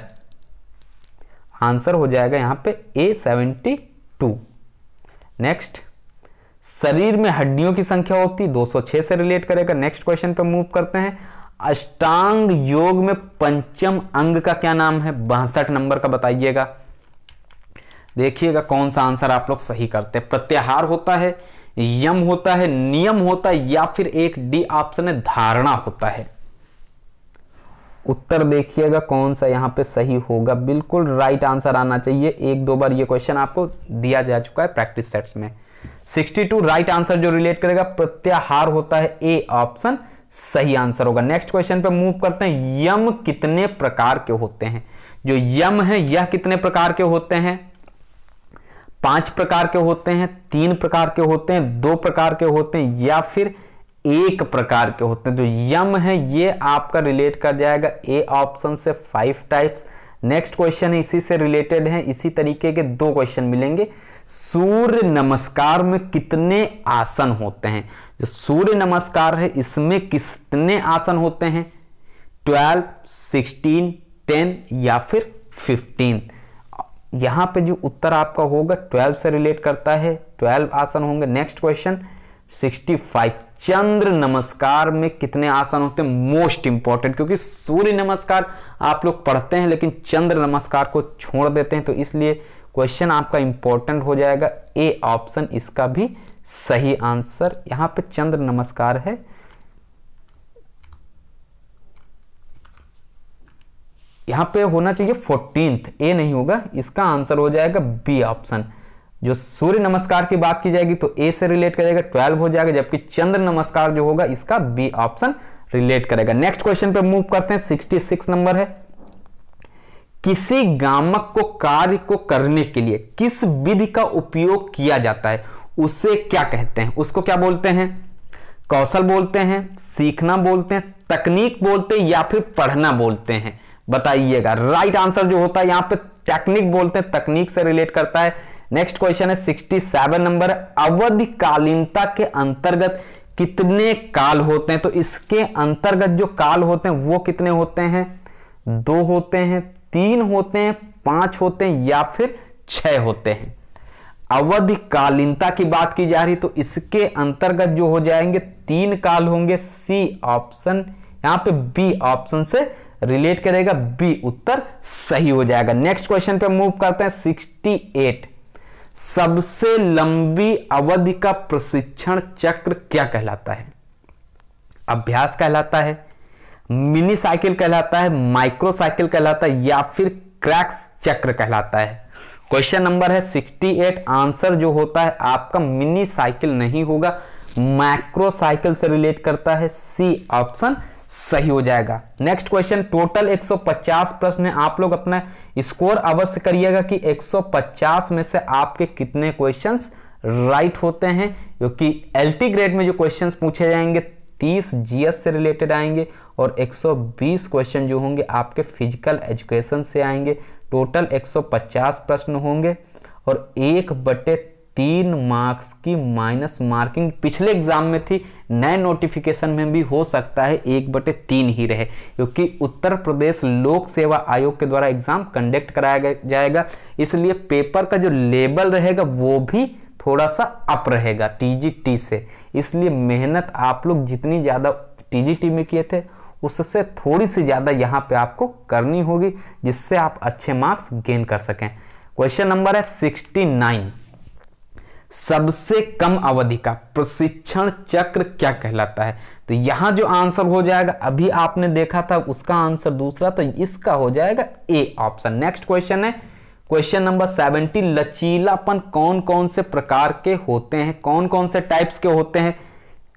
आंसर हो जाएगा यहाँ पे ए 72 नेक्स्ट शरीर में हड्डियों की संख्या होती 206 से रिलेट करेगा। नेक्स्ट क्वेश्चन पे मूव करते हैं। अष्टांग योग में पंचम अंग का क्या नाम है? बासठ नंबर का बताइएगा। देखिएगा कौन सा आंसर आप लोग सही करते हैं। प्रत्याहार होता है, यम होता है, नियम होता है या फिर एक डी ऑप्शन है, धारणा होता है। उत्तर देखिएगा कौन सा यहाँ पे सही होगा। बिल्कुल राइट आंसर आना चाहिए। एक दो बार ये क्वेश्चन आपको दिया जा चुका है प्रैक्टिस सेट्स में। 62 राइट आंसर जो रिलेट करेगा, प्रत्याहार होता है, ए ऑप्शन। सही आंसर होगा। नेक्स्ट क्वेश्चन पे मूव करते हैं। यम कितने प्रकार के होते हैं? जो यम है, यह कितने प्रकार के होते हैं? पाँच प्रकार के होते हैं, तीन प्रकार के होते हैं, दो प्रकार के होते हैं, या फिर एक प्रकार के होते हैं। जो यम है, ये आपका रिलेट कर जाएगा ए ऑप्शन से फाइव टाइप्स नेक्स्ट क्वेश्चन इसी से रिलेटेड है। इसी तरीके के दो क्वेश्चन मिलेंगे। सूर्य नमस्कार में कितने आसन होते हैं? जो सूर्य नमस्कार है, इसमें कितने आसन होते हैं? ट्वेल्व, सिक्सटीन, टेन या फिर फिफ्टीन? यहाँ पे जो उत्तर आपका होगा, ट्वेल्व से रिलेट करता है, ट्वेल्व आसन होंगे। नेक्स्ट क्वेश्चन, सिक्सटी फाइव, चंद्र नमस्कार में कितने आसन होते हैं? मोस्ट इंपॉर्टेंट, क्योंकि सूर्य नमस्कार आप लोग पढ़ते हैं, लेकिन चंद्र नमस्कार को छोड़ देते हैं तो इसलिए क्वेश्चन आपका इंपॉर्टेंट हो जाएगा। ए ऑप्शन, इसका भी सही आंसर। यहाँ पे चंद्र नमस्कार है। यहाँ पे होना चाहिए फोर्टींथ ए नहीं होगा, इसका आंसर हो जाएगा बी ऑप्शन जो सूर्य नमस्कार की बात की जाएगी तो ए से रिलेट करेगा ट्वेल्व हो जाएगा, जबकि चंद्र नमस्कार जो होगा, इसका बी ऑप्शन रिलेट करेगा। नेक्स्ट क्वेश्चन पे मूव करते हैं। सिक्सटी सिक्स नंबर है। किसी गामक को कार्य को करने के लिए किस विधि का उपयोग किया जाता है? उसे क्या कहते हैं? उसको क्या बोलते हैं? कौशल बोलते हैं, सीखना बोलते हैं, तकनीक बोलते हैं या फिर पढ़ना बोलते हैं? बताइएगा। राइट आंसर जो होता है, यहाँ पे टेक्निक बोलते हैं, तकनीक से रिलेट करता है। नेक्स्ट क्वेश्चन है 67 नंबर अवधिकालीनता के अंतर्गत कितने काल होते हैं? तो इसके अंतर्गत जो काल होते हैं, वो कितने होते हैं? दो होते हैं, तीन होते हैं, पाँच होते हैं या फिर छह होते हैं? अवधिकालीनता की बात की जा रही तो इसके अंतर्गत जो हो जाएँगे, तीन काल होंगे, सी ऑप्शन, यहाँ पे बी ऑप्शन से रिलेट करेगा, बी उत्तर सही हो जाएगा। नेक्स्ट क्वेश्चन पे मूव करते हैं 68 सबसे लंबी अवधि का प्रशिक्षण चक्र क्या कहलाता है? अभ्यास कहलाता है, मिनी साइकिल कहलाता है, माइक्रो साइकिल कहलाता है, या फिर क्रैक्स चक्र कहलाता है। क्वेश्चन नंबर है 68 आंसर जो होता है आपका मिनी साइकिल नहीं होगा माइक्रो साइकिल से रिलेट करता है, सी ऑप्शन सही हो जाएगा। नेक्स्ट क्वेश्चन, टोटल 150 प्रश्न है, आप लोग अपना स्कोर अवश्य करिएगा कि 150 में से आपके कितने क्वेश्चंस राइट होते हैं, क्योंकि एलटी ग्रेड में जो क्वेश्चंस पूछे जाएँगे 30 जीएस से रिलेटेड आएँगे और 120 क्वेश्चन जो होंगे आपके फ़िज़िकल एजुकेशन से आएँगे। टोटल 150 प्रश्न होंगे और एक बटे तीन मार्क्स की माइनस मार्किंग पिछले एग्ज़ाम में थी, नए नोटिफिकेशन में भी हो सकता है एक बटे तीन ही रहे, क्योंकि उत्तर प्रदेश लोक सेवा आयोग के द्वारा एग्ज़ाम कंडक्ट कराया जाएगा। इसलिए पेपर का जो लेबल रहेगा, वो भी थोड़ा सा अप रहेगा, टीजीटी से। इसलिए मेहनत आप लोग जितनी ज़्यादा टीजीटी में किए थे उससे थोड़ी सी ज़्यादा यहाँ पे आपको करनी होगी, जिससे आप अच्छे मार्क्स गेन कर सकें। क्वेश्चन नंबर है सिक्सटी नाइन सबसे कम अवधि का प्रशिक्षण चक्र क्या कहलाता है? तो यहाँ जो आंसर हो जाएगा, अभी आपने देखा था, उसका आंसर दूसरा तो इसका हो जाएगा ए ऑप्शन नेक्स्ट क्वेश्चन है। क्वेश्चन नंबर सेवेंटी लचीलापन कौन कौन से प्रकार के होते हैं? कौन कौन से टाइप्स के होते हैं?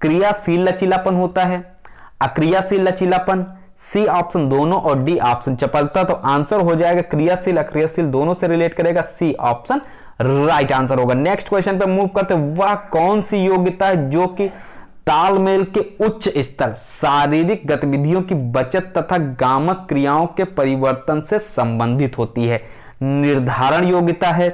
क्रियाशील लचीलापन होता है। अक्रियाशील लचीलापन सी ऑप्शन दोनों और डी ऑप्शन चपलता तो आंसर हो जाएगा क्रियाशील, अक्रियाशील दोनों से रिलेट करेगा सी ऑप्शन राइट आंसर होगा। नेक्स्ट क्वेश्चन पे मूव करते वह कौन सी योग्यता है जो कि तालमेल के उच्च स्तर, शारीरिक गतिविधियों की बचत तथा गामक क्रियाओं के परिवर्तन से संबंधित होती है? निर्धारण योग्यता है,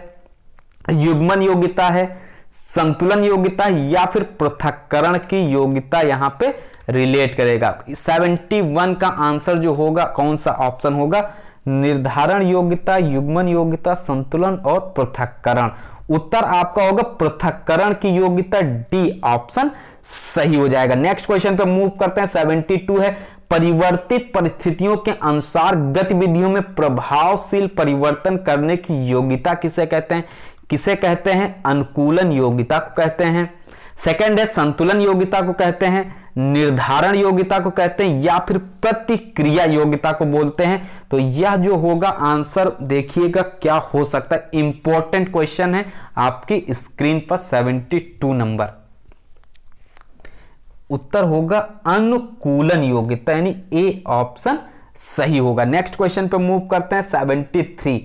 युग्मन योग्यता है, संतुलन योग्यता या फिर पृथककरण की योग्यता यहाँ पे रिलेट करेगा। 71 का आंसर जो होगा, कौन सा ऑप्शन होगा? निर्धारण योग्यता, युग्मन योग्यता, संतुलन और पृथककरण। उत्तर आपका होगा पृथककरण की योग्यता डी ऑप्शन सही हो जाएगा। नेक्स्ट क्वेश्चन पे मूव करते हैं। 72 है। परिवर्तित परिस्थितियों के अनुसार गतिविधियों में प्रभावशील परिवर्तन करने की योग्यता किसे कहते हैं? किसे कहते हैं? अनुकूलन योग्यता को कहते हैं। सेकंड है, संतुलन योग्यता को कहते हैं। निर्धारण योग्यता को कहते हैं या फिर प्रतिक्रिया योग्यता को बोलते हैं। तो यह जो होगा आंसर, देखिएगा क्या हो सकता है। इंपॉर्टेंट क्वेश्चन है आपकी स्क्रीन पर 72 नंबर। उत्तर होगा अनुकूलन योग्यता, यानी ए ऑप्शन सही होगा। नेक्स्ट क्वेश्चन पे मूव करते हैं 73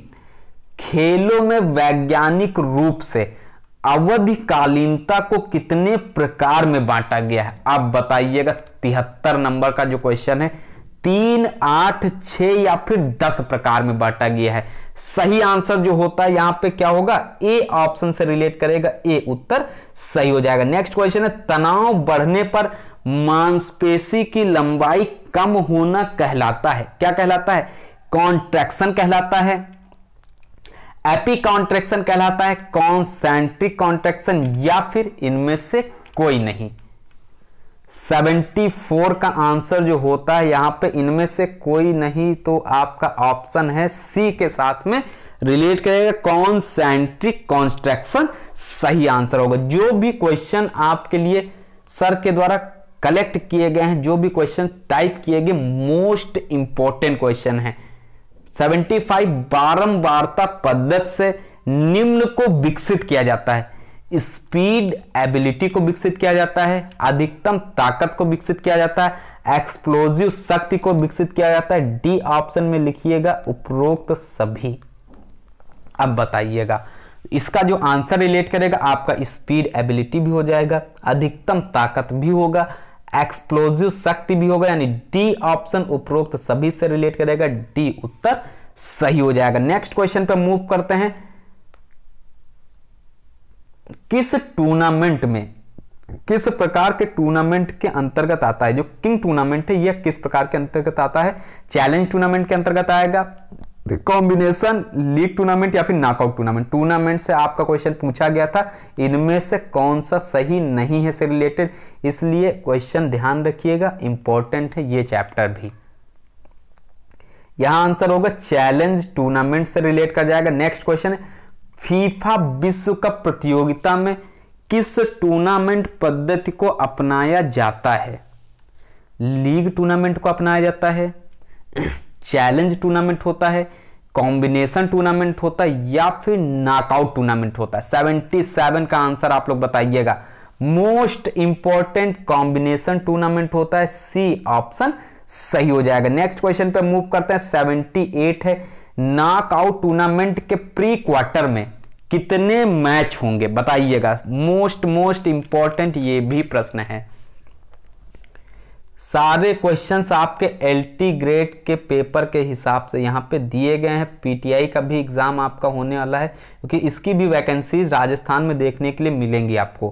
खेलों में वैज्ञानिक रूप से अवधिकालीनता को कितने प्रकार में बांटा गया है? आप बताइएगा तिहत्तर नंबर का जो क्वेश्चन है, तीन, आठ छ या फिर दस प्रकार में बांटा गया है। सही आंसर जो होता है, यहाँ पे क्या होगा? ए ऑप्शन से रिलेट करेगा ए उत्तर सही हो जाएगा। नेक्स्ट क्वेश्चन है, तनाव बढ़ने पर मांसपेशी की लंबाई कम होना कहलाता है। क्या कहलाता है? कॉन्ट्रैक्शन कहलाता है। एपी कॉन्ट्रेक्शन कहलाता है कॉन्सेंट्रिक कॉन्ट्रेक्शन या फिर इनमें से कोई नहीं। 74 का आंसर जो होता है, यहाँ पे इनमें से कोई नहीं तो आपका ऑप्शन है सी के साथ में। रिलेट करेगा कॉन्सेंट्रिक कॉन्स्ट्रक्शन सही आंसर होगा। जो भी क्वेश्चन आपके लिए सर के द्वारा कलेक्ट किए गए हैं, जो भी क्वेश्चन टाइप किए गए मोस्ट इंपॉर्टेंट क्वेश्चन है। 75 बारंबारता पद्धति से निम्न को विकसित किया जाता है। स्पीड, एबिलिटी को विकसित किया जाता है, अधिकतम ताकत को विकसित किया जाता है एक्सप्लोजिव शक्ति को विकसित किया जाता है। डी ऑप्शन में लिखिएगा, उपरोक्त सभी। अब बताइएगा, इसका जो आंसर रिलेट करेगा, आपका स्पीड, एबिलिटी भी हो जाएगा, अधिकतम ताकत भी होगा एक्सप्लोजिव शक्ति भी होगा, यानी डी ऑप्शन उपरोक्त सभी से रिलेट करेगा। डी उत्तर सही हो जाएगा। नेक्स्ट क्वेश्चन पर मूव करते हैं। किस टूर्नामेंट में, किस प्रकार के टूर्नामेंट के अंतर्गत आता है? जो किंग टूर्नामेंट है, यह किस प्रकार के अंतर्गत आता है? चैलेंज टूर्नामेंट के अंतर्गत आएगा। कॉम्बिनेशन लीग टूर्नामेंट या फिर नॉकआउट टूर्नामेंट टूर्नामेंट से आपका क्वेश्चन पूछा गया था, इनमें से कौन सा सही नहीं है से रिलेटेड इसलिए क्वेश्चन ध्यान रखिएगा इंपॉर्टेंट है ये चैप्टर भी। यहाँ आंसर होगा चैलेंज टूर्नामेंट से रिलेट कर जाएगा। नेक्स्ट क्वेश्चन है फीफा विश्व कप प्रतियोगिता में किस टूर्नामेंट पद्धति को अपनाया जाता है? लीग टूर्नामेंट को अपनाया जाता है। चैलेंज टूर्नामेंट होता है, कॉम्बिनेशन टूर्नामेंट होता है या फिर नॉकआउट टूर्नामेंट होता है। 77 का आंसर आप लोग बताइएगा। मोस्ट इंपॉर्टेंट कॉम्बिनेशन टूर्नामेंट होता है। सी ऑप्शन सही हो जाएगा। नेक्स्ट क्वेश्चन पे मूव करते हैं। 78 है। नॉकआउट टूर्नामेंट के प्री क्वार्टर में कितने मैच होंगे? बताइएगा। मोस्ट मोस्ट इंपॉर्टेंट ये भी प्रश्न है। सारे क्वेश्चंस आपके एलटी ग्रेड के पेपर के हिसाब से यहाँ पे दिए गए हैं। पीटीआई का भी एग्ज़ाम आपका होने वाला है, क्योंकि इसकी भी वैकेंसीज राजस्थान में देखने के लिए मिलेंगी आपको।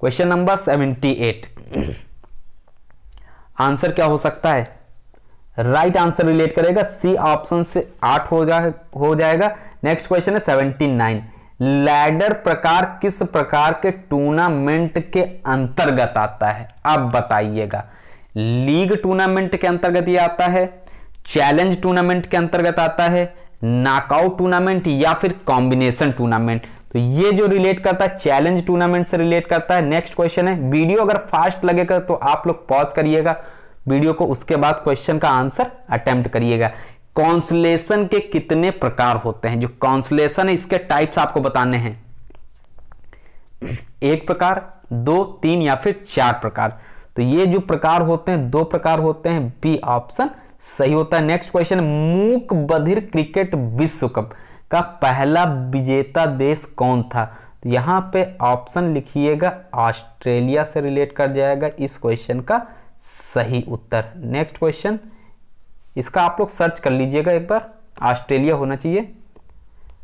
Question number seventy eight answer क्या हो सकता है? राइट आंसर रिलेट करेगा सी ऑप्शन से आठ हो जाए हो जाएगा। नेक्स्ट क्वेश्चन है सेवेंटी नाइन लैडर प्रकार किस प्रकार के टूर्नामेंट के अंतर्गत आता है? अब बताइएगा। लीग टूर्नामेंट के अंतर्गत ये आता है, चैलेंज टूर्नामेंट के अंतर्गत आता है नॉकआउट टूर्नामेंट या फिर कॉम्बिनेशन टूर्नामेंट। तो ये जो रिलेट करता है चैलेंज टूर्नामेंट से रिलेट करता है नेक्स्ट क्वेश्चन है। वीडियो अगर फास्ट लगेगा तो आप लोग पॉज करिएगा। वीडियो को उसके बाद क्वेश्चन का आंसर अटेम्प्ट करिएगा। कॉन्सलेशन के कितने प्रकार होते हैं? जो कॉन्सलेशन है, इसके टाइप्स आपको बताने हैं। एक प्रकार, दो, तीन या फिर चार प्रकार। तो ये जो प्रकार होते हैं, दो प्रकार होते हैं, बी ऑप्शन सही होता है। नेक्स्ट क्वेश्चन मूक बधिर क्रिकेट विश्व कप का पहला विजेता देश कौन था? तो यहाँ पे ऑप्शन लिखिएगा, ऑस्ट्रेलिया से रिलेट कर जाएगा। इस क्वेश्चन का सही उत्तर। नेक्स्ट क्वेश्चन इसका आप लोग सर्च कर लीजिएगा एक बार। ऑस्ट्रेलिया होना चाहिए।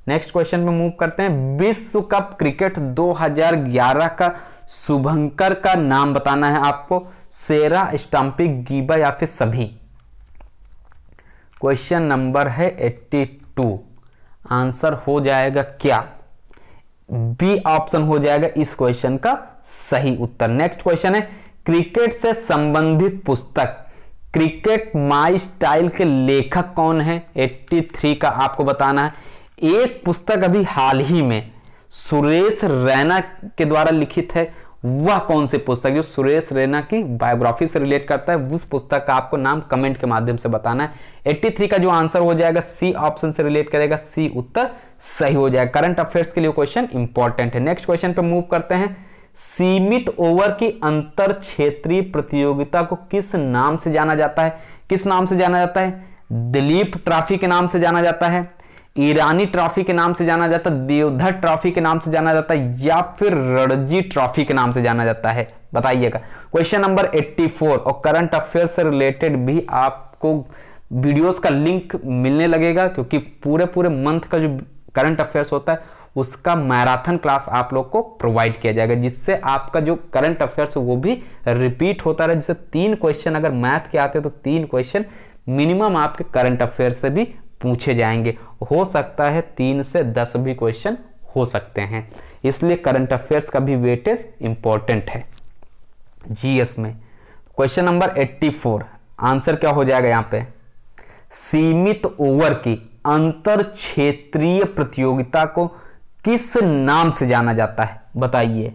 नेक्स्ट क्वेश्चन में मूव करते हैं। विश्व कप क्रिकेट 2011 का शुभंकर का नाम बताना है आपको। सेरा स्टम्पिक गीबा या फिर सभी? क्वेश्चन नंबर है 82 आंसर हो जाएगा क्या? बी ऑप्शन हो जाएगा इस क्वेश्चन का सही उत्तर। नेक्स्ट क्वेश्चन है, क्रिकेट से संबंधित पुस्तक क्रिकेट माई स्टाइल के लेखक कौन है? 83 का आपको बताना है। एक पुस्तक अभी हाल ही में सुरेश रैना के द्वारा लिखित है। वह कौन सी पुस्तक जो सुरेश रैना की बायोग्राफी से रिलेट करता है। उस पुस्तक का आपको नाम कमेंट के माध्यम से बताना है। 83 का जो आंसर हो जाएगा, सी ऑप्शन से रिलेट करेगा, सी उत्तर सही हो जाएगा। करंट अफेयर्स के लिए क्वेश्चन इंपॉर्टेंट है। नेक्स्ट क्वेश्चन पे मूव करते हैं। सीमित ओवर की अंतर क्षेत्रीय प्रतियोगिता को किस नाम से जाना जाता है? किस नाम से जाना जाता है? दिलीप ट्रॉफी के नाम से जाना जाता है, ईरानी ट्रॉफी के नाम से जाना जाता है, देवधर ट्रॉफी के नाम से जाना जाता है, या फिर रणजी ट्रॉफी के नाम से जाना जाता है? बताइएगा। क्वेश्चन नंबर 84 और करंट अफेयर से रिलेटेड भी आपको वीडियोस का लिंक मिलने लगेगा, क्योंकि पूरे पूरे मंथ का जो करंट अफेयर्स होता है उसका मैराथन क्लास आप लोग को प्रोवाइड किया जाएगा, जिससे आपका जो करंट अफेयर्स वो भी रिपीट होता रहे। जिससे तीन क्वेश्चन अगर मैथ के आते हैं तो तीन क्वेश्चन मिनिमम आपके करंट अफेयर से भी पूछे जाएँगे। हो सकता है तीन से दस भी क्वेश्चन हो सकते हैं। इसलिए करंट अफेयर्स का भी वेटेज इंपॉर्टेंट है। जीएस में। क्वेश्चन नंबर 84 आंसर क्या हो जाएगा यहाँ पे? सीमित ओवर की अंतर क्षेत्रीय प्रतियोगिता को किस नाम से जाना जाता है? बताइए।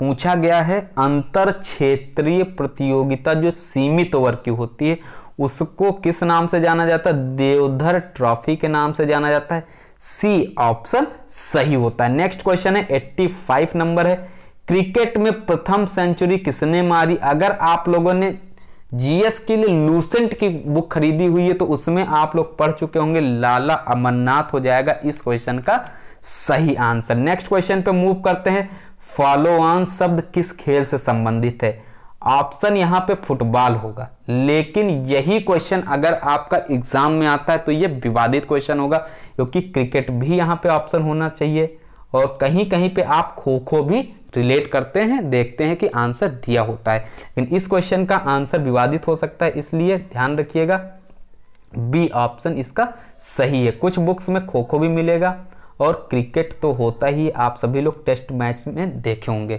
पूछा गया है अंतर क्षेत्रीय प्रतियोगिता जो सीमित ओवर की होती है, उसको किस नाम से जाना जाता है? देवधर ट्रॉफी के नाम से जाना जाता है। सी, ऑप्शन सही होता है। नेक्स्ट क्वेश्चन है 85 नंबर है। क्रिकेट में प्रथम सेंचुरी किसने मारी? अगर आप लोगों ने जीएस के लिए लूसेंट की बुक खरीदी हुई है तो उसमें आप लोग पढ़ चुके होंगे। लाला अमरनाथ हो जाएगा इस क्वेश्चन का सही आंसर नेक्स्ट क्वेश्चन पे मूव करते हैं। फॉलो ऑन शब्द किस खेल से संबंधित है? ऑप्शन यहाँ पे फुटबॉल होगा। लेकिन यही क्वेश्चन अगर आपका एग्ज़ाम में आता है तो ये विवादित क्वेश्चन होगा, क्योंकि क्रिकेट भी यहाँ पे ऑप्शन होना चाहिए। और कहीं कहीं पे आप खो खो भी रिलेट करते हैं, देखते हैं कि आंसर दिया होता है। लेकिन इस क्वेश्चन का आंसर विवादित हो सकता है, इसलिए ध्यान रखिएगा बी ऑप्शन इसका सही है। कुछ बुक्स में खो खो भी मिलेगा और क्रिकेट तो होता ही आप सभी लोग टेस्ट मैच में देखे होंगे।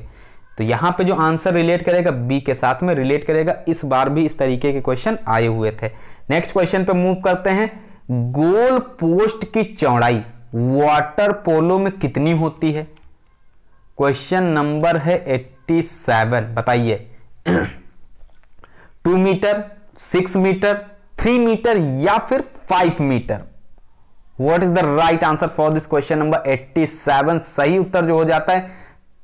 तो यहाँ पे जो आंसर रिलेट करेगा बी के साथ में रिलेट करेगा, इस बार भी इस तरीके के क्वेश्चन आए हुए थे। नेक्स्ट क्वेश्चन पे मूव करते हैं गोल पोस्ट की चौड़ाई। वाटर पोलो में कितनी होती है? क्वेश्चन नंबर है 87 बताइए। Two metre six metre three metre या फिर five metre what is the right answer for this question number 87 सही उत्तर जो हो जाता है,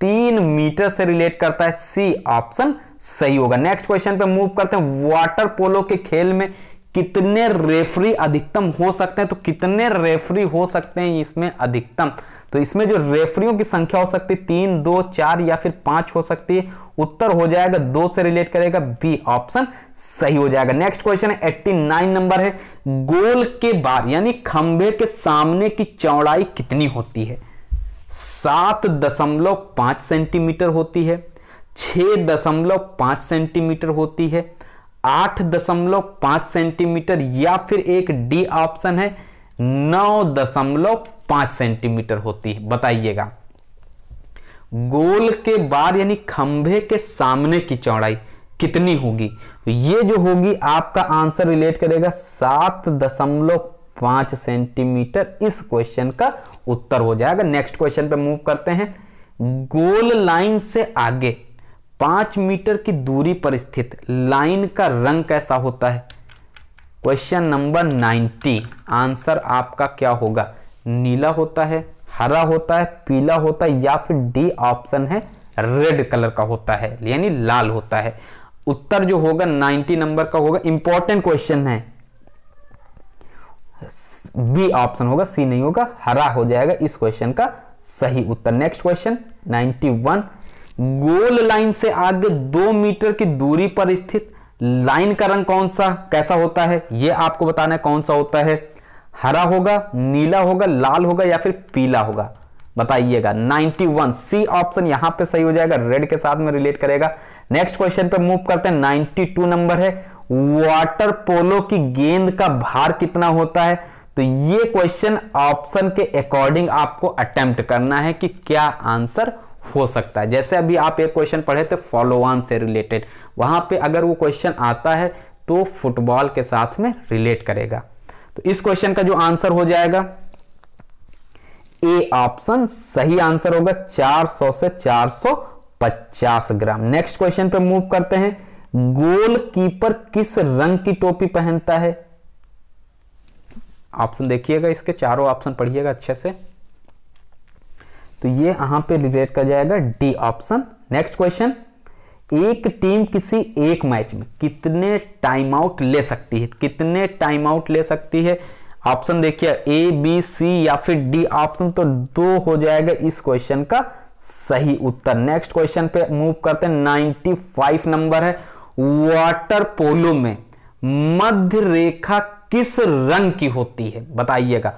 तीन मीटर से रिलेट करता है। सी ऑप्शन सही होगा। नेक्स्ट क्वेश्चन पे मूव करते हैं। वाटर पोलो के खेल में कितने रेफरी अधिकतम हो सकते हैं? तो कितने रेफरी हो सकते हैं इसमें अधिकतम? तो इसमें जो रेफरियों की संख्या हो सकती है, तीन, दो, चार या फिर पाँच हो सकती है, उत्तर हो जाएगा, दो से रिलेट करेगा, बी ऑप्शन सही हो जाएगा। नेक्स्ट क्वेश्चन है 89 नंबर है, गोल के बार, यानी खंभे के सामने की चौड़ाई कितनी होती है? सात दशमलव पाँच सेंटीमीटर होती है छ दशमलव पाँच सेंटीमीटर होती है आठ दशमलव पाँच सेंटीमीटर या फिर एक डी ऑप्शन है, नौ दशमलव पाँच सेंटीमीटर होती है। बताइएगा। गोल के बार यानी खंभे के सामने की चौड़ाई कितनी होगी? तो ये जो होगी, आपका आंसर रिलेट करेगा सात दशमलव पाँच सेंटीमीटर। इस क्वेश्चन का उत्तर हो जाएगा। नेक्स्ट क्वेश्चन पे मूव करते हैं। गोल लाइन से आगे पाँच मीटर की दूरी पर स्थित लाइन का रंग कैसा होता है? क्वेश्चन नंबर 90 आंसर आपका क्या होगा? नीला होता है, हरा होता है, पीला होता है या फिर डी ऑप्शन है रेड कलर का होता है, यानी लाल होता है। उत्तर जो होगा 90 नंबर का होगा। इंपॉर्टेंट क्वेश्चन है। बी ऑप्शन होगा सी नहीं होगा, हरा हो जाएगा। इस क्वेश्चन का सही उत्तर। नेक्स्ट क्वेश्चन 91 गोल लाइन से आगे दो मीटर की दूरी पर स्थित लाइन का रंग कौन सा, कैसा होता है यह आपको बताना है कौन सा होता है। हरा होगा, नीला होगा, लाल होगा या फिर पीला होगा। बताइएगा। 91 सी ऑप्शन यहाँ पे सही हो जाएगा, रेड के साथ में रिलेट करेगा। नेक्स्ट क्वेश्चन पे मूव करते हैं 92 नंबर है। वाटर पोलो की गेंद का भार कितना होता है? तो ये क्वेश्चन ऑप्शन के अकॉर्डिंग आपको अटेम्प्ट करना है कि क्या आंसर हो सकता है। जैसे अभी आप एक क्वेश्चन पढ़े थे फॉलो ऑन से रिलेटेड वहाँ पे अगर वो क्वेश्चन आता है तो फुटबॉल के साथ में रिलेट करेगा। तो इस क्वेश्चन का जो आंसर हो जाएगा ए ऑप्शन सही आंसर होगा 400 से 450 ग्राम। नेक्स्ट क्वेश्चन पे मूव करते हैं। गोलकीपर किस रंग की टोपी पहनता है? ऑप्शन देखिएगा इसके, चारों ऑप्शन पढ़िएगा अच्छे से। तो ये यहाँ पे रिलेट कर जाएगा डी ऑप्शन। नेक्स्ट क्वेश्चन, एक टीम किसी एक मैच में कितने टाइम आउट ले सकती है? कितने टाइम आउट ले सकती है? ऑप्शन देखिए ए बी सी या फिर डी ऑप्शन तो दो हो जाएगा इस क्वेश्चन का सही उत्तर। नेक्स्ट क्वेश्चन पे मूव करते हैं। 95 नंबर है। वाटर पोलो में मध्य रेखा किस रंग की होती है? बताइएगा।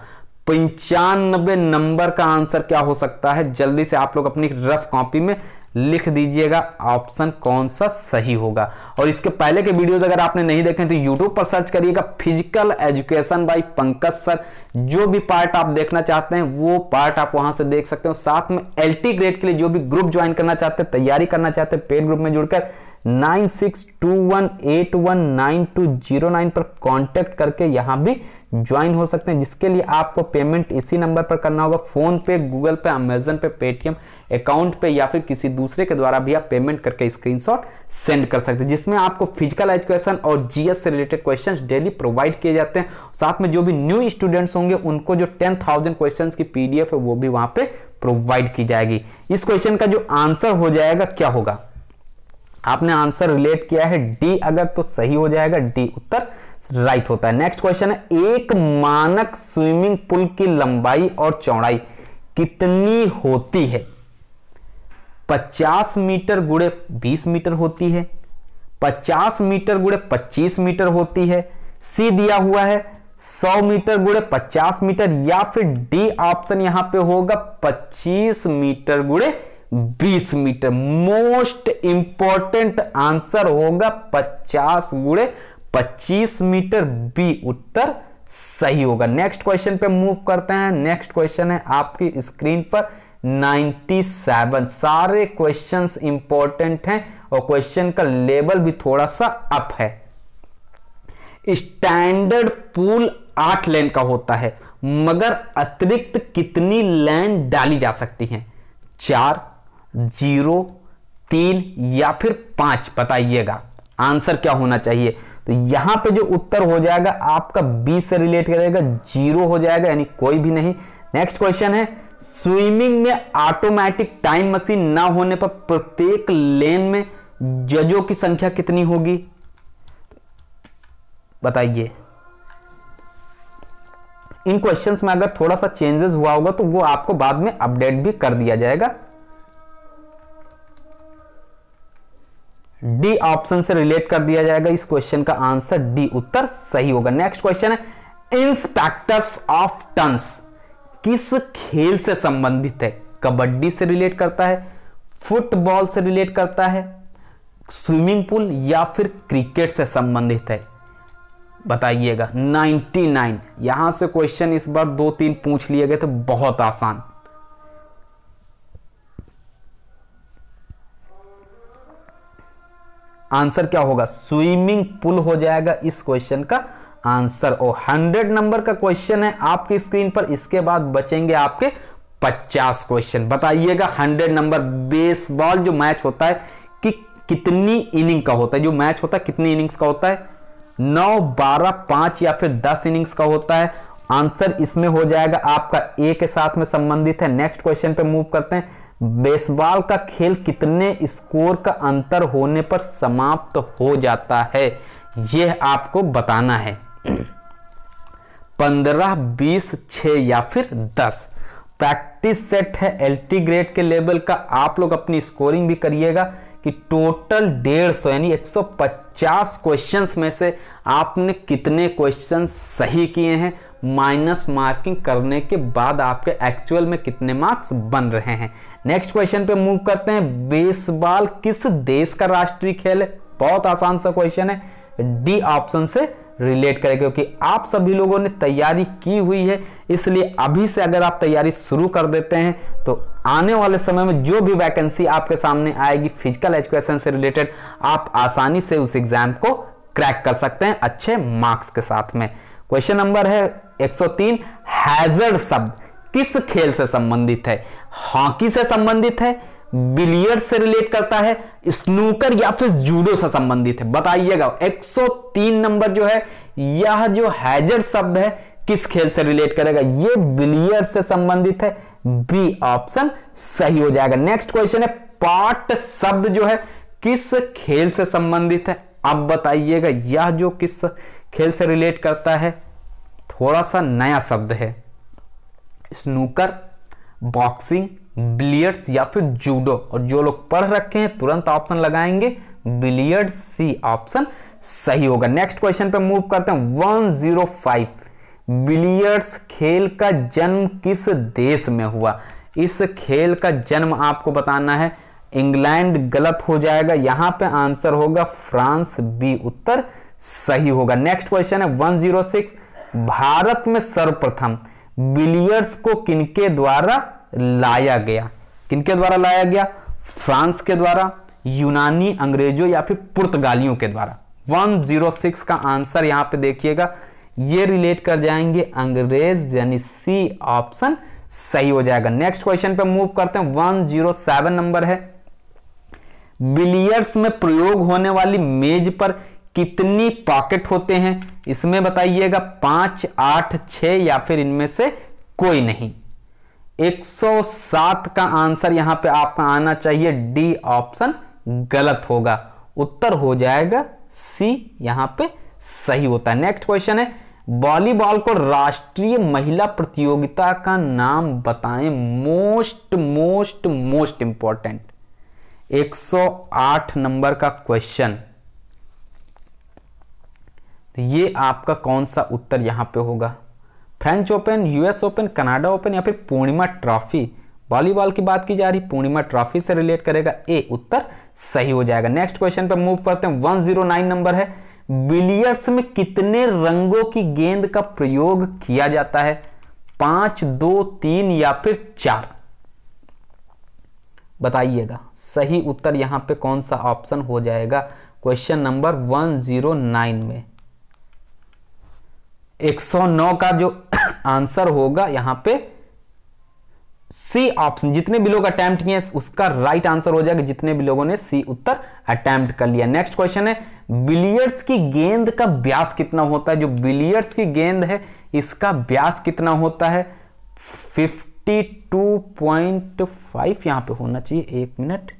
पंचानबे नंबर का आंसर क्या हो सकता है? जल्दी से आप लोग अपनी रफ कॉपी में लिख दीजिएगा, ऑप्शन कौन सा सही होगा। और इसके पहले के वीडियोस अगर आपने नहीं देखे तो यूट्यूब पर सर्च करिएगा physical education by Pankaj sir जो भी पार्ट आप देखना चाहते हैं, वो पार्ट आप वहाँ से देख सकते हो। साथ में एलटी ग्रेड के लिए जो भी ग्रुप ज्वाइन करना चाहते हैं, तैयारी करना चाहते हैं पेड ग्रुप में जुड़कर nine six two one eight one nine two zero nine पर कांटेक्ट करके यहाँ भी ज्वाइन हो सकते हैं, जिसके लिए आपको पेमेंट इसी नंबर पर करना होगा। फ़ोन पे गूगल पे अमेजन पे पेटीएम अकाउंट पे या फिर किसी दूसरे के द्वारा भी आप पेमेंट करके स्क्रीनशॉट सेंड कर सकते हैं, जिसमें आपको फ़िज़िकल एजुकेशन और जीएस से रिलेटेड क्वेश्चंस डेली प्रोवाइड किए जाते हैं। साथ में जो भी न्यू स्टूडेंट्स होंगे, उनको जो टेन थाउज़ेंड क्वेश्चन की पीडीएफ है, वो भी वहाँ पे प्रोवाइड की जाएगी। इस क्वेश्चन का जो आंसर हो जाएगा, क्या होगा? आपने आंसर रिलेट किया है डी, अगर तो सही हो जाएगा, डी उत्तर राइट होता है। नेक्स्ट क्वेश्चन है, एक मानक स्विमिंग पूल की लंबाई और चौड़ाई कितनी होती है? 50 मीटर गुड़े 20 मीटर होती है 50 मीटर गुड़े 25 मीटर होती है, सी दिया हुआ है 100 मीटर गुड़े 50 मीटर, या फिर डी ऑप्शन यहाँ पे होगा 25 मीटर गुड़े 20 मीटर। मोस्ट इंपॉर्टेंट आंसर होगा 50 गुड़े 25 मीटर बी। उत्तर सही होगा। नेक्स्ट क्वेश्चन पे मूव करते हैं। नेक्स्ट क्वेश्चन है आपकी स्क्रीन पर। 97 सारे क्वेश्चंस इंपॉर्टेंट हैं और क्वेश्चन का लेवल भी थोड़ा सा अप है। स्टैंडर्ड पूल आठ लेन का होता है, मगर अतिरिक्त कितनी लेन डाली जा सकती हैं? चार ज़ीरो, तीन या फिर पाँच, बताइएगा। आंसर क्या होना चाहिए? तो यहाँ पे जो उत्तर हो जाएगा, आपका बी से रिलेट करेगा, ज़ीरो हो जाएगा, यानी कोई भी नहीं। नेक्स्ट क्वेश्चन है, स्विमिंग में ऑटोमेटिक टाइम मशीन ना होने पर प्रत्येक लेन में जजों की संख्या कितनी होगी? बताइए। इन क्वेश्चंस में अगर थोड़ा सा चेंजेस हुआ होगा तो वो आपको बाद में अपडेट भी कर दिया जाएगा। डी ऑप्शन से रिलेट कर दिया जाएगा। इस क्वेश्चन का आंसर डी उत्तर सही होगा। नेक्स्ट क्वेश्चन है, इंस्पेक्टर्स ऑफ़ टन्स किस खेल से संबंधित है? कबड्डी से रिलेट करता है, फुटबॉल से रिलेट करता है, स्विमिंग पूल या फिर क्रिकेट से संबंधित है? बताइएगा। 99 यहाँ से क्वेश्चन इस बार दो तीन पूछ लिए गए थे, बहुत आसान। आंसर क्या होगा? स्विमिंग पूल हो जाएगा इस क्वेश्चन का आंसर। और 100 नंबर का क्वेश्चन है आपकी स्क्रीन पर, इसके बाद बचेंगे आपके 50 क्वेश्चन। बताइएगा 100 नंबर बेसबॉल जो मैच होता है कि कितनी इनिंग का होता है? जो मैच होता है, कितनी इनिंग्स का होता है? नौ, बारह, पाँच या फिर दस इनिंग्स का होता है। आंसर इसमें हो जाएगा आपका ए के साथ में संबंधित है। नेक्स्ट क्वेश्चन पे मूव करते हैं। बेसबॉल का खेल कितने स्कोर का अंतर होने पर समाप्त हो जाता है, यह आपको बताना है। पंद्रह, बीस छ या फिर दस। प्रैक्टिस सेट है, एलटी ग्रेड के लेवल का। आप लोग अपनी स्कोरिंग भी करिएगा कि टोटल डेढ़ सौ, यानी 150 क्वेश्चंस में से आपने कितने क्वेश्चन सही किए हैं। माइनस मार्किंग करने के बाद आपके एक्चुअल में कितने मार्क्स बन रहे हैं। नेक्स्ट क्वेश्चन पे मूव करते हैं. बेसबॉल किस देश का राष्ट्रीय खेल है? बहुत आसान सा क्वेश्चन है. डी ऑप्शन से रिलेट करें, क्योंकि आप सभी लोगों ने तैयारी की हुई है. इसलिए अभी से अगर आप तैयारी शुरू कर देते हैं तो आने वाले समय में जो भी वैकेंसी आपके सामने आएगी फ़िज़िकल एजुकेशन से रिलेटेड आप आसानी से उस एग्ज़ाम को क्रैक कर सकते हैं अच्छे मार्क्स के साथ में. क्वेश्चन नंबर है 103 हैजर्ड शब्द. किस खेल से संबंधित है? हॉकी से संबंधित है, बिलियर्ड से रिलेट करता है, स्नूकर या फिर जूडो से संबंधित है। बताइएगा 103 नंबर जो है, यह जो हैजर शब्द है, किस खेल से रिलेट करेगा? ये बिलियर्ड से संबंधित है। बी ऑप्शन सही हो जाएगा। नेक्स्ट क्वेश्चन है, पाट शब्द जो है, किस खेल से संबंधित है? अब बताइएगा, यह जो किस खेल से रिलेट करता है, थोड़ा सा नया शब्द है। स्नूकर, बॉक्सिंग, बिलियर्ड्स या फिर जूडो। और जो लोग पढ़ रखे हैं, तुरंत ऑप्शन लगाएँगे। बिलियर्ड सी ऑप्शन सही होगा। नेक्स्ट क्वेश्चन पे मूव करते हैं। 105 बिलियर्ड्स खेल का जन्म किस देश में हुआ? इस खेल का जन्म आपको बताना है। इंग्लैंड गलत हो जाएगा। यहाँ पे आंसर होगा फ्रांस। बी उत्तर सही होगा। नेक्स्ट क्वेश्चन है। 106 भारत में सर्वप्रथम बिलियर्ड्स को किनके द्वारा लाया गया? किनके द्वारा लाया गया? फ्रांस के द्वारा, यूनानी अंग्रेज़ों या फिर पुर्तगालियों के द्वारा। 106 का आंसर यहाँ पे देखिएगा। ये रिलेट कर जाएँगे अंग्रेज़, यानी सी ऑप्शन सही हो जाएगा। नेक्स्ट क्वेश्चन पे मूव करते हैं। 107 नंबर है। बिलियर्ड्स में प्रयोग होने वाली मेज पर कितनी पॉकेट होते हैं, इसमें बताइएगा पाँच, आठ छ या फिर इनमें से कोई नहीं। 107 का आंसर यहाँ पे आपका आना चाहिए, डी ऑप्शन गलत होगा। उत्तर हो जाएगा, सी यहाँ पे सही होता है। नेक्स्ट क्वेश्चन है, वॉलीबॉल को राष्ट्रीय महिला प्रतियोगिता का नाम बताएँ, most most most important 108 number का क्वेश्चन। तो ये आपका कौन सा उत्तर यहाँ पे होगा? French Open US Open Canada Open या फिर पूर्णिमा ट्रॉफी वॉलीबॉल की बात की जा रही, पूर्णिमा ट्रॉफी से रिलेट करेगा। ए, उत्तर सही हो जाएगा। नेक्स्ट क्वेश्चन पर मूव करते हैं। 109 नंबर है। बिलियर्ड्स में कितने रंगों की गेंद का प्रयोग किया जाता है? पाँच, दो, तीन या फिर चार? बताइएगा। सही उत्तर यहाँ पे कौन सा ऑप्शन हो जाएगा? क्वेश्चन नंबर 109 में। 109 का जो आंसर होगा यहाँ पे सी ऑप्शन। जितने भी लोग अटैम्प्ट किए उसका राइट आंसर हो जाएगा। जितने भी लोगों ने सी उत्तर अटेम्प्ट कर लिया। नेक्स्ट क्वेश्चन है, बिलियर्ड्स की गेंद का व्यास कितना होता है? जो बिलियर्ड्स की गेंद है, इसका व्यास कितना होता है? 52.5 यहाँ पे होना चाहिए। एक मिनट।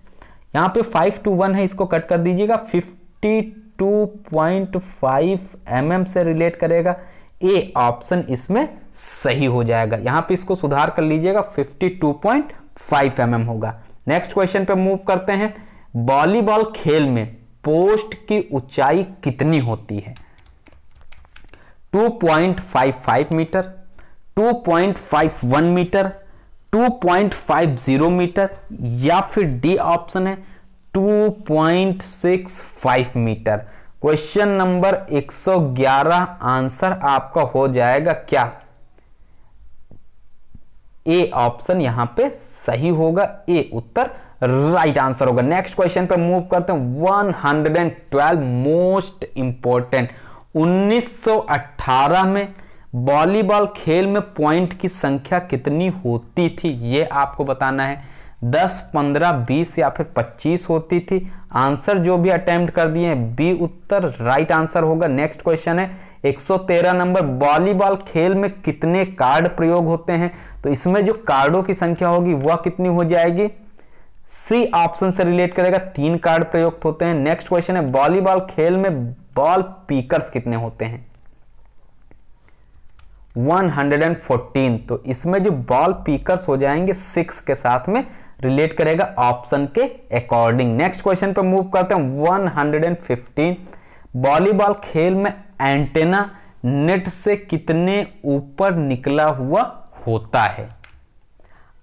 यहाँ पे 5 टू 1 है, इसको कट कर दीजिएगा। 52.5 mm से रिलेट करेगा। ए ऑप्शन इसमें सही हो जाएगा। यहाँ पे इसको सुधार कर लीजिएगा 52.5 mm होगा। नेक्स्ट क्वेश्चन पे मूव करते हैं। वॉलीबॉल खेल में पोस्ट की ऊंचाई कितनी होती है? 2.55 मीटर 2.51 मीटर 2.50 मीटर या फिर डी ऑप्शन है 2.65 मीटर क्वेश्चन नंबर 111 आंसर आपका हो जाएगा क्या? ए ऑप्शन यहाँ पे सही होगा, ए उत्तर राइट आंसर होगा। नेक्स्ट क्वेश्चन पे मूव करते हैं। 112 मोस्ट इंपॉर्टेंट 1918 में वॉलीबॉल खेल में पॉइंट की संख्या कितनी होती थी? ये आपको बताना है। 10, 15, 20 या फिर 25 होती थी। आंसर जो भी अटेम्प्ट कर दिए बी उत्तर राइट आंसर होगा। नेक्स्ट क्वेश्चन है 113 नंबर वॉलीबॉल खेल में कितने कार्ड प्रयोग होते हैं? तो इसमें जो कार्डों की संख्या होगी वह कितनी हो जाएगी? सी ऑप्शन से रिलेट करेगा तीन कार्ड प्रयुक्त होते हैं। नेक्स्ट क्वेश्चन है वॉलीबॉल खेल में बॉल पीकर्स कितने होते हैं? 114 तो इसमें जो बॉल पीकर्स हो जाएँगे सिक्स के साथ में रिलेट करेगा ऑप्शन के अकॉर्डिंग। नेक्स्ट क्वेश्चन पे मूव करते हैं। 115 वॉलीबॉल खेल में एंटेना नेट से कितने ऊपर निकला हुआ होता है?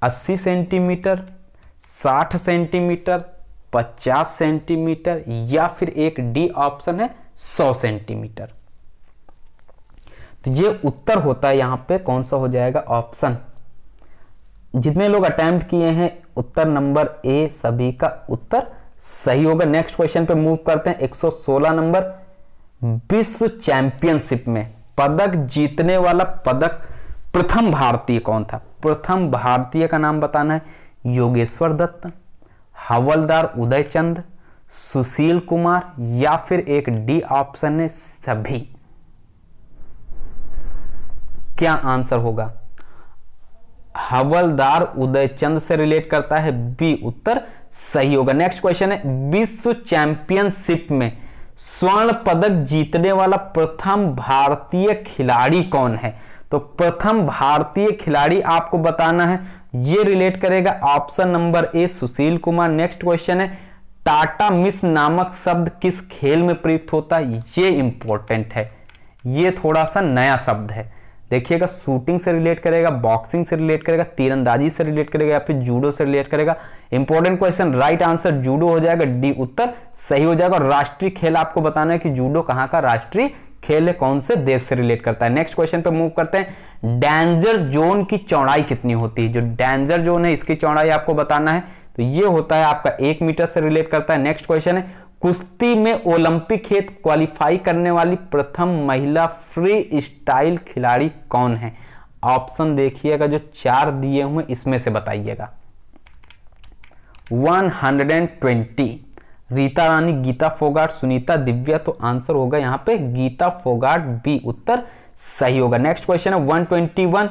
80 सेंटीमीटर 60 सेंटीमीटर 50 सेंटीमीटर या फिर एक डी ऑप्शन है 100 सेंटीमीटर। तो ये उत्तर होता है यहाँ पे। कौन सा हो जाएगा? ऑप्शन। जितने लोग अटेम्प्ट किए हैं उत्तर नंबर ए, सभी का उत्तर सही होगा। नेक्स्ट क्वेश्चन पे मूव करते हैं। 116 नंबर, विश्व चैंपियनशिप में पदक जीतने वाला पदक प्रथम भारतीय कौन था? प्रथम भारतीय का नाम बताना है। योगेश्वर दत्त, हवलदार उदय चंद, सुशील कुमार या फिर एक डी ऑप्शन है सभी? क्या आंसर होगा? हवलदार उदयचंद से रिलेट करता है बी उत्तर सही होगा। नेक्स्ट क्वेश्चन है, विश्व चैंपियनशिप में स्वर्ण पदक जीतने वाला प्रथम भारतीय खिलाड़ी कौन है? तो प्रथम भारतीय खिलाड़ी आपको बताना है, ये रिलेट करेगा option number A Sushil Kumar. Next question है, टाटा मिस नामक शब्द किस खेल में प्रयुक्त होता है? ये इंपॉर्टेंट है, ये थोड़ा सा नया शब्द है। देखिएगा शूटिंग से रिलेट करेगा बॉक्सिंग से रिलेट करेगा, तीरंदाजी से रिलेट करेगा या फिर जूडो से रिलेट करेगा। Important question right answer judo हो जाएगा डी उत्तर सही हो जाएगा। और राष्ट्रीय खेल आपको बताना है कि जूडो कहाँ का राष्ट्रीय खेल है, कौन से देश से रिलेट करता है। नेक्स्ट क्वेश्चन पे मूव करते हैं। डेंजर जोन की चौड़ाई कितनी होती है? जो डेंजर जोन है, इसकी चौड़ाई आपको बताना है। तो ये होता है आपका एक मीटर से रिलेट करता है। नेक्स्ट क्वेश्चन है कुश्ती में ओलंपिक हेत क्वालिफाई करने वाली प्रथम महिला फ्री स्टाइल खिलाड़ी कौन है? ऑप्शन देखिएगा, जो चार दिए हुए इसमें से बताइएगा। 120 रीता रानी, गीता फोगाट, सुनीता दिव्या तो आंसर होगा यहाँ पे गीता फोगाट बी उत्तर सही होगा। नेक्स्ट क्वेश्चन है 121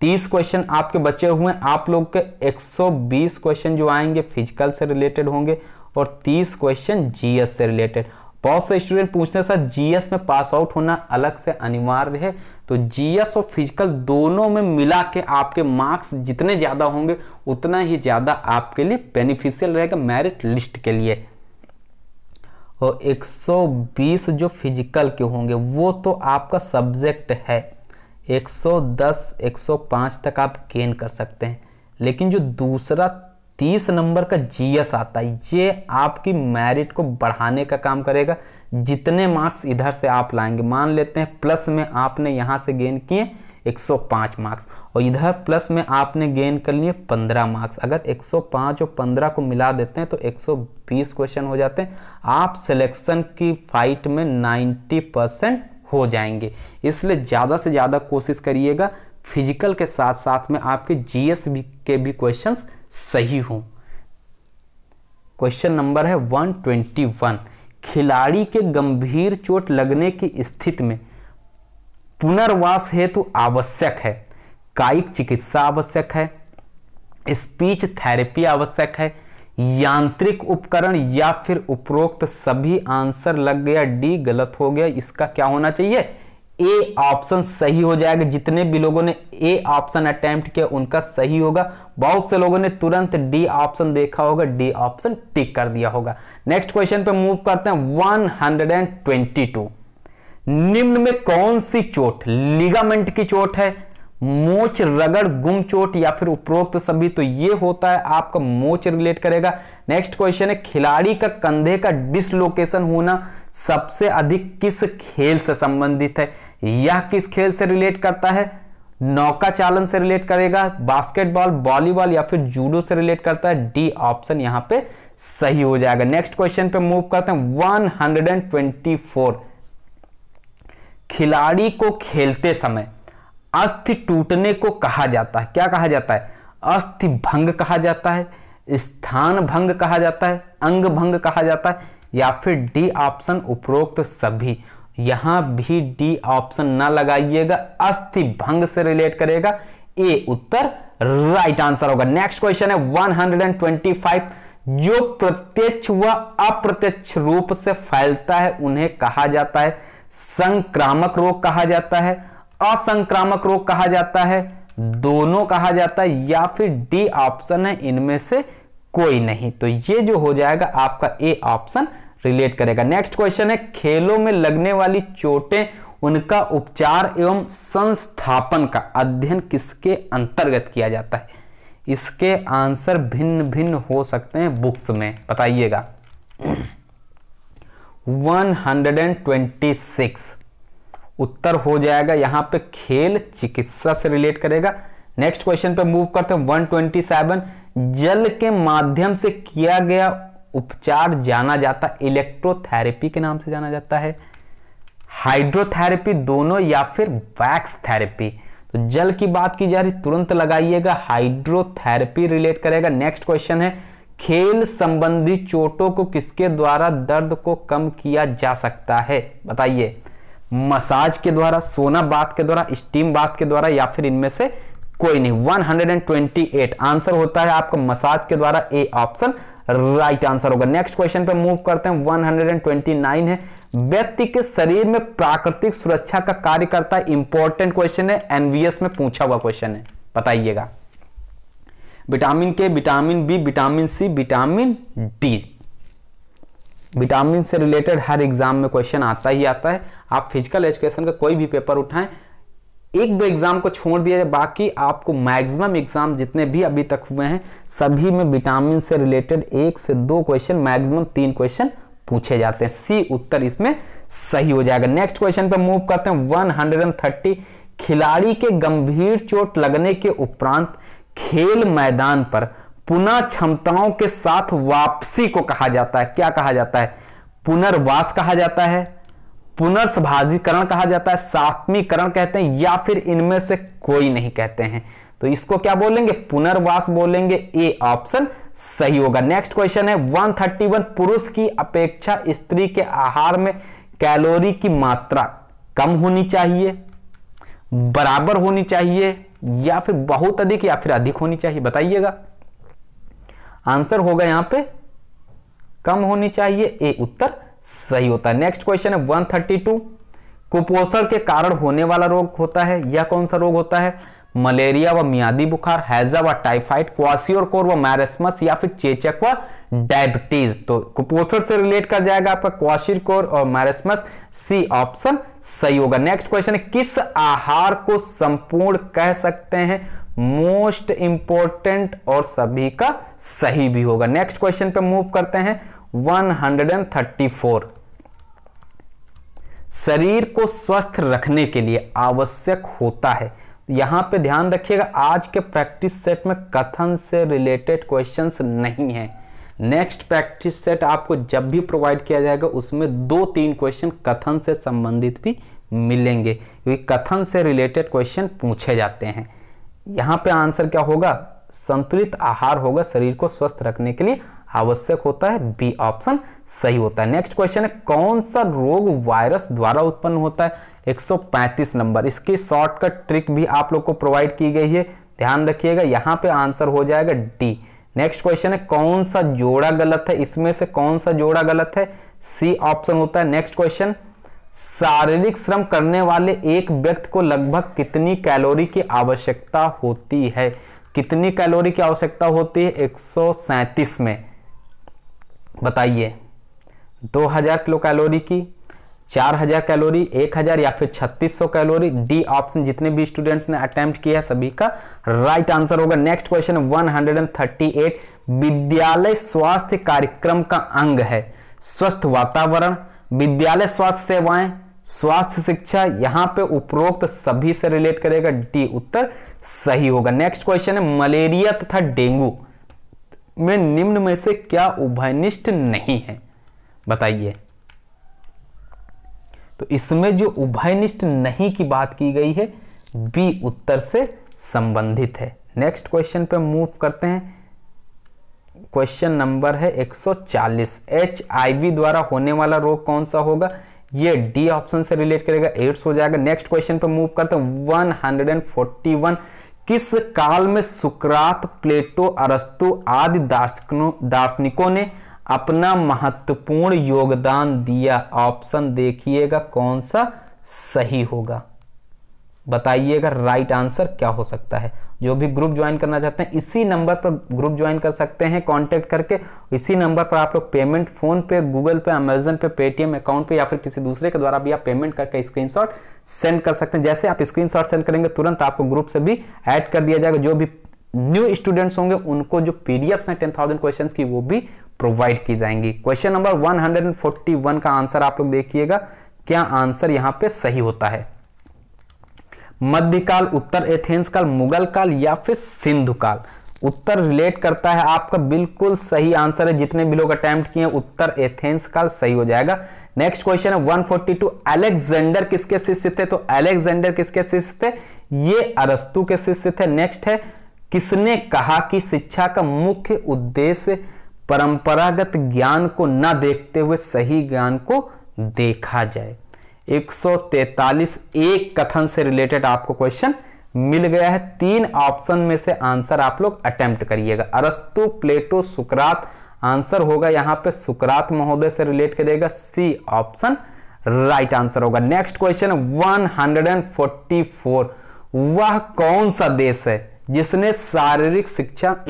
30 क्वेश्चन आपके बचे हुए आप लोग के 120 क्वेश्चन जो आएँगे फ़िज़िकल से रिलेटेड होंगे। और 30 क्वेश्चन जीएस से रिलेटेड बहुत से स्टूडेंट पूछते हैं, सर जीएस में पास आउट होना अलग से अनिवार्य है? तो जीएस और फ़िज़िकल दोनों में मिला के आपके मार्क्स जितने ज़्यादा होंगे, उतना ही ज़्यादा आपके लिए बेनिफिशियल रहेगा मेरिट लिस्ट के लिए। और 120 जो फ़िज़िकल के होंगे, वो तो आपका सब्जेक्ट है। 110 105 तक आप गेन कर सकते हैं। लेकिन जो दूसरा तीस नंबर का जीएस आता है। ये आपकी मेरिट को बढ़ाने का काम करेगा। जितने मार्क्स इधर से आप लाएँगे, मान लेते हैं प्लस में आपने यहाँ से गेन किए 105 मार्क्स और इधर प्लस में आपने गेन कर लिए 15 मार्क्स अगर 105 और 15 को मिला देते हैं तो 120 क्वेश्चन हो जाते हैं। आप सिलेक्शन की फाइट में 90 परसेंट हो जाएँगे। इसलिए ज़्यादा से ज़्यादा कोशिश करिएगा। फ़िज़िकल के साथ साथ में आपके जीएस के भी क्वेश्चंस सही हूँ। क्वेश्चन नंबर है 121 खिलाड़ी के गंभीर चोट लगने की स्थिति में पुनर्वास हेतु आवश्यक है। कायिक चिकित्सा आवश्यक है। स्पीच थेरेपी आवश्यक है। यांत्रिक उपकरण या फिर उपरोक्त सभी आंसर लग गया डी गलत हो गया, इसका क्या होना चाहिए? ए ऑप्शन सही हो जाएगा। जितने भी लोगों ने ए ऑप्शन अटेम्प्ट किया, उनका सही होगा। बहुत से लोगों ने तुरंत डी ऑप्शन देखा होगा, डी ऑप्शन टिक कर दिया होगा। नेक्स्ट क्वेश्चन पे मूव करते हैं। 122 निम्न में कौन सी चोट? लिगामेंट की चोट है, मोच, रगड़, गुम चोट या फिर उपरोक्त सभी? तो ये होता है, आपका मोच रिलेट करेगा। नेक्स्ट क्वेश्चन है, खिलाड़ी का कंधे का डिसलोकेशन होना सबसे अधिक किस खेल से संबंधित है? यह किस खेल से रिलेट करता है? नौका चालन से रिलेट करेगा, बास्केटबॉल, वॉलीबॉल या फिर जूडो से रिलेट करता है। डी ऑप्शन यहाँ पे सही हो जाएगा। नेक्स्ट क्वेश्चन पे मूव करते हैं। 124 खिलाड़ी को खेलते समय अस्थि टूटने को कहा जाता है। क्या कहा जाता है? अस्थि भंग कहा जाता है, स्थान भंग कहा जाता है, अंग भंग कहा जाता है या फिर डी ऑप्शन उपरोक्त सभी। यहाँ भी डी ऑप्शन ना लगाइएगा, अस्थि भंग से रिलेट करेगा। ए उत्तर राइट आंसर होगा। नेक्स्ट क्वेश्चन है 125 जो प्रत्यक्ष व अप्रत्यक्ष रूप से फैलता है, उन्हें कहा जाता है संक्रामक रोग कहा जाता है, असंक्रामक रोग कहा जाता है, दोनों कहा जाता है, या फिर डी ऑप्शन है, इनमें से कोई नहीं। तो ये जो हो जाएगा, आपका ए ऑप्शन रिलेट करेगा। नेक्स्ट क्वेश्चन है, खेलों में लगने वाली चोटें, उनका उपचार एवं संस्थापन का अध्ययन किसके अंतर्गत किया जाता है? इसके आंसर भिन्न भिन्न हो सकते हैं बुक्स में, बताइएगा। 126 उत्तर हो जाएगा, यहाँ पे खेल चिकित्सा से रिलेट करेगा। नेक्स्ट क्वेश्चन पे मूव करते हैं 127 जल के माध्यम से किया गया उपचार जाना जाता है इलेक्ट्रोथेरेपी के नाम से जाना जाता है। हाइड्रोथेरेपी दोनों या फिर वैक्स थेरेपी तो जल की बात की जा रही, तुरंत लगाइएगा हाइड्रोथेरेपी रिलेट करेगा। नेक्स्ट क्वेश्चन है, खेल संबंधी चोटों को किसके द्वारा दर्द को कम किया जा सकता है? बताइए। मसाज के द्वारा, सोना बात के द्वारा स्टीम बात के द्वारा या फिर इनमें से कोई नहीं। 128 आंसर होता है आपका मसाज के द्वारा ए ऑप्शन राइट आंसर होगा। नेक्स्ट क्वेश्चन पे मूव करते हैं। 129 है। व्यक्ति के शरीर में प्राकृतिक सुरक्षा का कार्य करता है। इंपॉर्टेंट क्वेश्चन है एनवीएस में पूछा हुआ क्वेश्चन है। बताइएगा। Vitamin K vitamin B vitamin C vitamin D vitamin से रिलेटेड हर एग्ज़ाम में क्वेश्चन आता ही आता है। आप फ़िज़िकल एजुकेशन का कोई भी पेपर उठाएँ। एक दो एग्ज़ाम को छोड़ दिया जाए, बाकी आपको मैक्सिमम एग्ज़ाम जितने भी अभी तक हुए हैं, सभी में विटामिन से रिलेटेड एक से दो क्वेश्चन मैक्सिमम तीन क्वेश्चन पूछे जाते हैं। सी उत्तर इसमें सही हो जाएगा। नेक्स्ट क्वेश्चन पे मूव करते हैं। 130 खिलाड़ी के गंभीर चोट लगने के उपरांत खेल मैदान पर पुनः क्षमताओं के साथ वापसी को कहा जाता है। क्या कहा जाता है? पुनर्वास कहा जाता है। पुनर्सभाजीकरण कहा जाता है सात्मीकरण कहते हैं, या फिर इनमें से कोई नहीं कहते हैं। तो इसको क्या बोलेंगे? पुनर्वास बोलेंगे। ए ऑप्शन सही होगा। नेक्स्ट क्वेश्चन है 131 पुरुष की अपेक्षा स्त्री के आहार में कैलोरी की मात्रा कम होनी चाहिए, बराबर होनी चाहिए, या फिर बहुत अधिक या फिर अधिक होनी चाहिए? बताइएगा। आंसर होगा यहाँ पे, कम होनी चाहिए। ए उत्तर सही होता है। नेक्स्ट क्वेश्चन है 132 कुपोषण के कारण होने वाला रोग होता है, यह कौन सा रोग होता है? मलेरिया व मियादी बुखार, हैजा व टाइफाइड क्वासियोर कोर व मैरसमस या फिर चेचक व डायबिटीज़। तो कुपोषण से रिलेट कर जाएगा आपका क्वाशिर कोर और मैरसमस। सी ऑप्शन सही होगा। नेक्स्ट क्वेश्चन है, किस आहार को संपूर्ण कह सकते हैं? मोस्ट इंपॉर्टेंट और सभी का सही भी होगा। नेक्स्ट क्वेश्चन पे मूव करते हैं। 134 शरीर को स्वस्थ रखने के लिए आवश्यक होता है। यहाँ पे ध्यान रखिएगा, आज के प्रैक्टिस सेट में कथन से रिलेटेड क्वेश्चंस नहीं है। नेक्स्ट प्रैक्टिस सेट आपको जब भी प्रोवाइड किया जाएगा, उसमें दो तीन क्वेश्चन कथन से संबंधित भी मिलेंगे, क्योंकि कथन से रिलेटेड क्वेश्चन पूछे जाते हैं। यहाँ पे आंसर क्या होगा? संतुलित आहार होगा शरीर को स्वस्थ रखने के लिए। आवश्यक होता है बी ऑप्शन सही होता है। नेक्स्ट क्वेश्चन है, कौन सा रोग वायरस द्वारा उत्पन्न होता है? 135 नंबर। इसकी शॉर्टकट ट्रिक भी आप लोग को प्रोवाइड की गई है। ध्यान रखिएगा, यहाँ पे आंसर हो जाएगा डी नेक्स्ट क्वेश्चन है, कौन सा जोड़ा गलत है? इसमें से कौन सा जोड़ा गलत है? सी ऑप्शन होता है। नेक्स्ट क्वेश्चन शारीरिक श्रम करने वाले एक व्यक्ति को लगभग कितनी कैलोरी की आवश्यकता होती है? कितनी कैलोरी की आवश्यकता होती है? एक में। बताइए। 2000 किलो कैलोरी की 4000 कैलोरी 1000 या फिर 3600 कैलोरी। डी ऑप्शन जितने भी स्टूडेंट्स ने अटेम्प्ट किया सभी का राइट आंसर होगा। नेक्स्ट क्वेश्चन 138 विद्यालय स्वास्थ्य कार्यक्रम का अंग है। स्वस्थ वातावरण, विद्यालय स्वास्थ्य सेवाएँ, स्वास्थ्य शिक्षा, यहाँ पे उपरोक्त सभी से रिलेट करेगा। डी उत्तर सही होगा। नेक्स्ट क्वेश्चन है, मलेरिया तथा डेंगू। में निम्न में से क्या उभयनिष्ठ नहीं है? बताइए। तो इसमें जो उभयनिष्ठ नहीं की बात की गई है, बी उत्तर से संबंधित है। नेक्स्ट क्वेश्चन पे मूव करते हैं। क्वेश्चन नंबर है 140 एच द्वारा होने वाला रोग कौन सा होगा? ये डी ऑप्शन से रिलेट करेगा एड्स हो जाएगा। नेक्स्ट क्वेश्चन पे मूव करते हैं। 141 किस काल में सुकरात, प्लेटो, अरस्तु आदि दार्शनिकों ने अपना महत्वपूर्ण योगदान दिया? ऑप्शन देखिएगा, कौन सा? सही होगा। बताइएगा, राइट आंसर क्या हो सकता है? जो भी ग्रुप ज्वाइन करना चाहते हैं, इसी नंबर पर ग्रुप ज्वाइन कर सकते हैं कांटेक्ट करके। इसी नंबर पर आप लोग payment PhonePe Google Pay Amazon Pay Paytm account पे, या फिर किसी दूसरे के द्वारा भी आप पेमेंट करके स्क्रीनशॉट सेंड कर सकते हैं। जैसे आप स्क्रीनशॉट सेंड करेंगे, तुरंत आपको ग्रुप से भी ऐड कर दिया जाएगा। जो भी न्यू स्टूडेंट्स होंगे, उनको जो पीडीएफ हैं टेन थाउज़ेंड क्वेश्चन की, वो भी प्रोवाइड की जाएँगी। क्वेश्चन नंबर 141 का आंसर आप लोग देखिएगा। क्या आंसर यहाँ पे सही होता है? मध्यकाल, उत्तर एथेंस काल, मुगल काल या फिर सिंधु काल। उत्तर रिलेट करता है आपका बिल्कुल सही आंसर है। जितने भी लोग अटेम्प्ट किए उत्तर एथेंस काल सही हो जाएगा। नेक्स्ट क्वेश्चन है 142 अलेक्जेंडर किसके शिष्य थे? तो अलेक्जेंडर किसके शिष्य थे? ये अरस्तु के शिष्य थे। नेक्स्ट है, किसने कहा कि शिक्षा का मुख्य उद्देश्य परंपरागत ज्ञान को न देखते हुए सही ज्ञान को देखा जाए? 143 एक कथन से रिलेटेड आपको क्वेश्चन मिल गया है। तीन ऑप्शन में से आंसर आप लोग अटेम्प्ट करिएगा। अरस्तु, प्लेटो, सुकरात। आंसर होगा यहाँ पे सुकरात महोदय से रिलेट करेगा। सी ऑप्शन, राइट आंसर होगा। नेक्स्ट क्वेश्चन 144 वह कौन सा देश है जिसने शारीरिक शिक्षा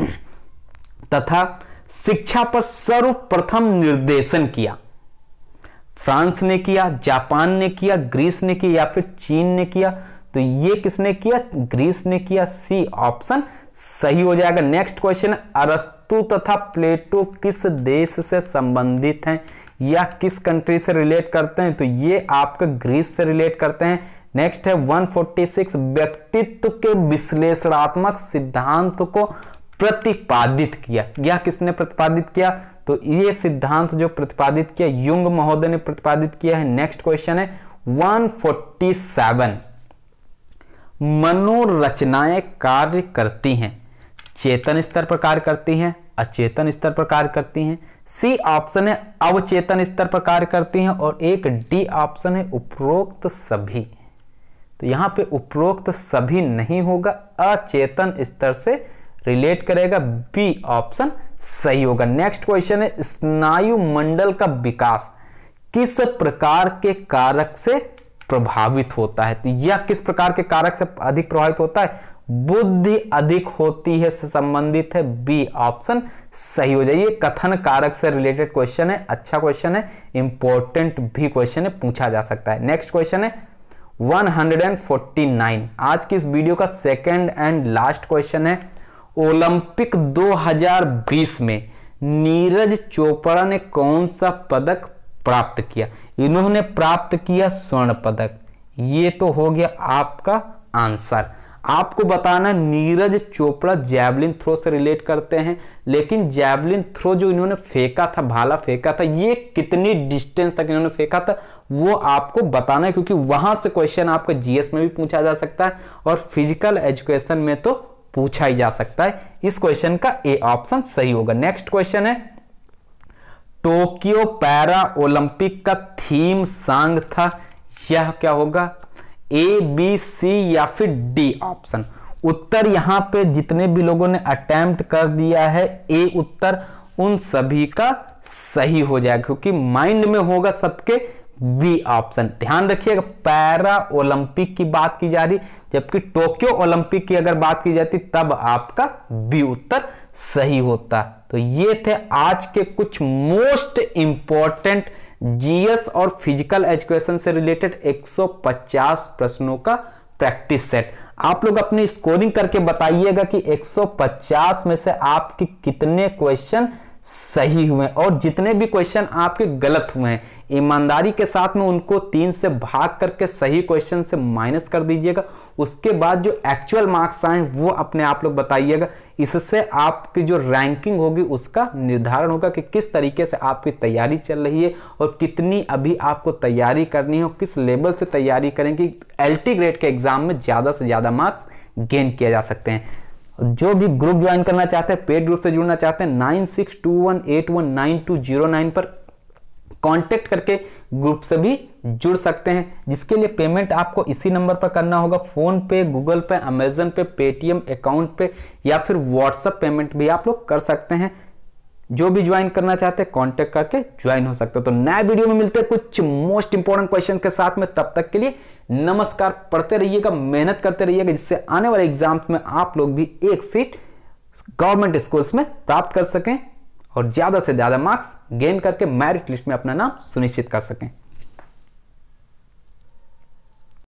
तथा शिक्षा पर सर्वप्रथम निर्देशन किया? फ्रांस ने किया, जापान ने किया, ग्रीस ने किया या फिर चीन ने किया तो ये किसने किया? ग्रीस ने किया। सी, ऑप्शन सही हो जाएगा। नेक्स्ट क्वेश्चन, अरस्तु तथा प्लेटो किस देश से संबंधित हैं या किस कंट्री से रिलेट करते हैं? तो ये आपका ग्रीस से रिलेट करते हैं। नेक्स्ट है 146 व्यक्तित्व के विश्लेषणात्मक सिद्धांत को प्रतिपादित किया। यह किसने प्रतिपादित किया? तो ये सिद्धांत जो प्रतिपादित किया, युंग महोदय ने प्रतिपादित किया है। नेक्स्ट क्वेश्चन है 147 मनोरचनाएँ कार्य करती हैं, चेतन स्तर पर कार्य करती हैं, अचेतन स्तर पर कार्य करती हैं। सी ऑप्शन है, अवचेतन स्तर पर कार्य करती हैं और एक डी ऑप्शन है, उपरोक्त सभी। तो यहाँ पे उपरोक्त सभी नहीं होगा, अचेतन स्तर से रिलेट करेगा बी ऑप्शन सही होगा। नेक्स्ट क्वेश्चन है स्नायु मंडल का विकास किस प्रकार के कारक से प्रभावित होता है? तो यह किस प्रकार के कारक से अधिक प्रभावित होता है? बुद्धि अधिक होती है से संबंधित है। बी ऑप्शन सही हो जाइए। कथन कारक से रिलेटेड क्वेश्चन है अच्छा क्वेश्चन है इंपॉर्टेंट भी क्वेश्चन है, पूछा जा सकता है। नेक्स्ट क्वेश्चन है 149 आज की इस वीडियो का सेकंड एंड लास्ट क्वेश्चन है। ओलंपिक 2020 में नीरज चोपड़ा ने कौन सा पदक प्राप्त किया? इन्होंने प्राप्त किया स्वर्ण पदक। ये तो हो गया आपका आंसर। आपको बताना नीरज चोपड़ा जैवलिन थ्रो से रिलेट करते हैं, लेकिन जैवलिन थ्रो जो इन्होंने फेंका था, भाला फेंका था, ये कितनी डिस्टेंस तक इन्होंने फेंका था, वो आपको बताना है, क्योंकि वहाँ से क्वेश्चन आपका जीएस में भी पूछा जा सकता है, और फ़िज़िकल एजुकेशन में तो पूछा ही जा सकता है। इस क्वेश्चन का ए ऑप्शन सही होगा। नेक्स्ट क्वेश्चन है। टोक्यो पैरा ओलंपिक का थीम सॉन्ग था। यह क्या होगा? ए बी सी या फिर डी ऑप्शन उत्तर यहाँ पे जितने भी लोगों ने अटेम्प्ट कर दिया है ए उत्तर उन सभी का सही हो जाएगा, क्योंकि माइंड में होगा सबके बी ऑप्शन ध्यान रखिएगा पैरा ओलंपिक की बात की जा रही, जबकि टोक्यो ओलंपिक की अगर बात की जाती, तब आपका बी उत्तर सही होता। तो ये थे आज के कुछ मोस्ट इंपॉर्टेंट जीएस और फ़िज़िकल एजुकेशन से रिलेटेड 150 प्रश्नों का प्रैक्टिस सेट आप लोग अपनी स्कोरिंग करके बताइएगा कि 150 में से आपके कितने क्वेश्चन सही हुए और जितने भी क्वेश्चन आपके गलत हुए हैं, ईमानदारी के साथ में उनको तीन से भाग करके सही क्वेश्चन से माइनस कर दीजिएगा। उसके बाद जो एक्चुअल मार्क्स आए वो अपने आप लोग बताइएगा। इससे आपकी जो रैंकिंग होगी, उसका निर्धारण होगा कि किस तरीके से आपकी तैयारी चल रही है और कितनी अभी आपको तैयारी करनी है किस लेवल से तैयारी करें कि एल ग्रेड के एग्ज़ाम में ज़्यादा से ज़्यादा मार्क्स गेन किया जा सकते हैं। जो भी ग्रुप ज्वाइन करना चाहते हैं पेड ग्रुप से जुड़ना चाहते हैं nine six two one eight one nine two zero nine पर कांटेक्ट करके ग्रुप से भी जुड़ सकते हैं। जिसके लिए पेमेंट आपको इसी नंबर पर करना होगा। फ़ोन पे गूगल पे अमेजन पे पेटीएम अकाउंट पे या फिर व्हाट्सअप पेमेंट भी आप लोग कर सकते हैं। जो भी ज्वाइन करना चाहते हैं कांटेक्ट करके ज्वाइन हो सकते हो। तो नए वीडियो में मिलते हैं कुछ मोस्ट इंपॉर्टेंट क्वेश्चन के साथ में। तब तक के लिए नमस्कार पढ़ते रहिएगा, मेहनत करते रहिएगा, जिससे आने वाले एग्ज़ाम्स में आप लोग भी एक सीट गवर्नमेंट स्कूल्स में प्राप्त कर सकें और ज़्यादा से ज़्यादा मार्क्स गेन करके मैरिट लिस्ट में अपना नाम सुनिश्चित कर सकें।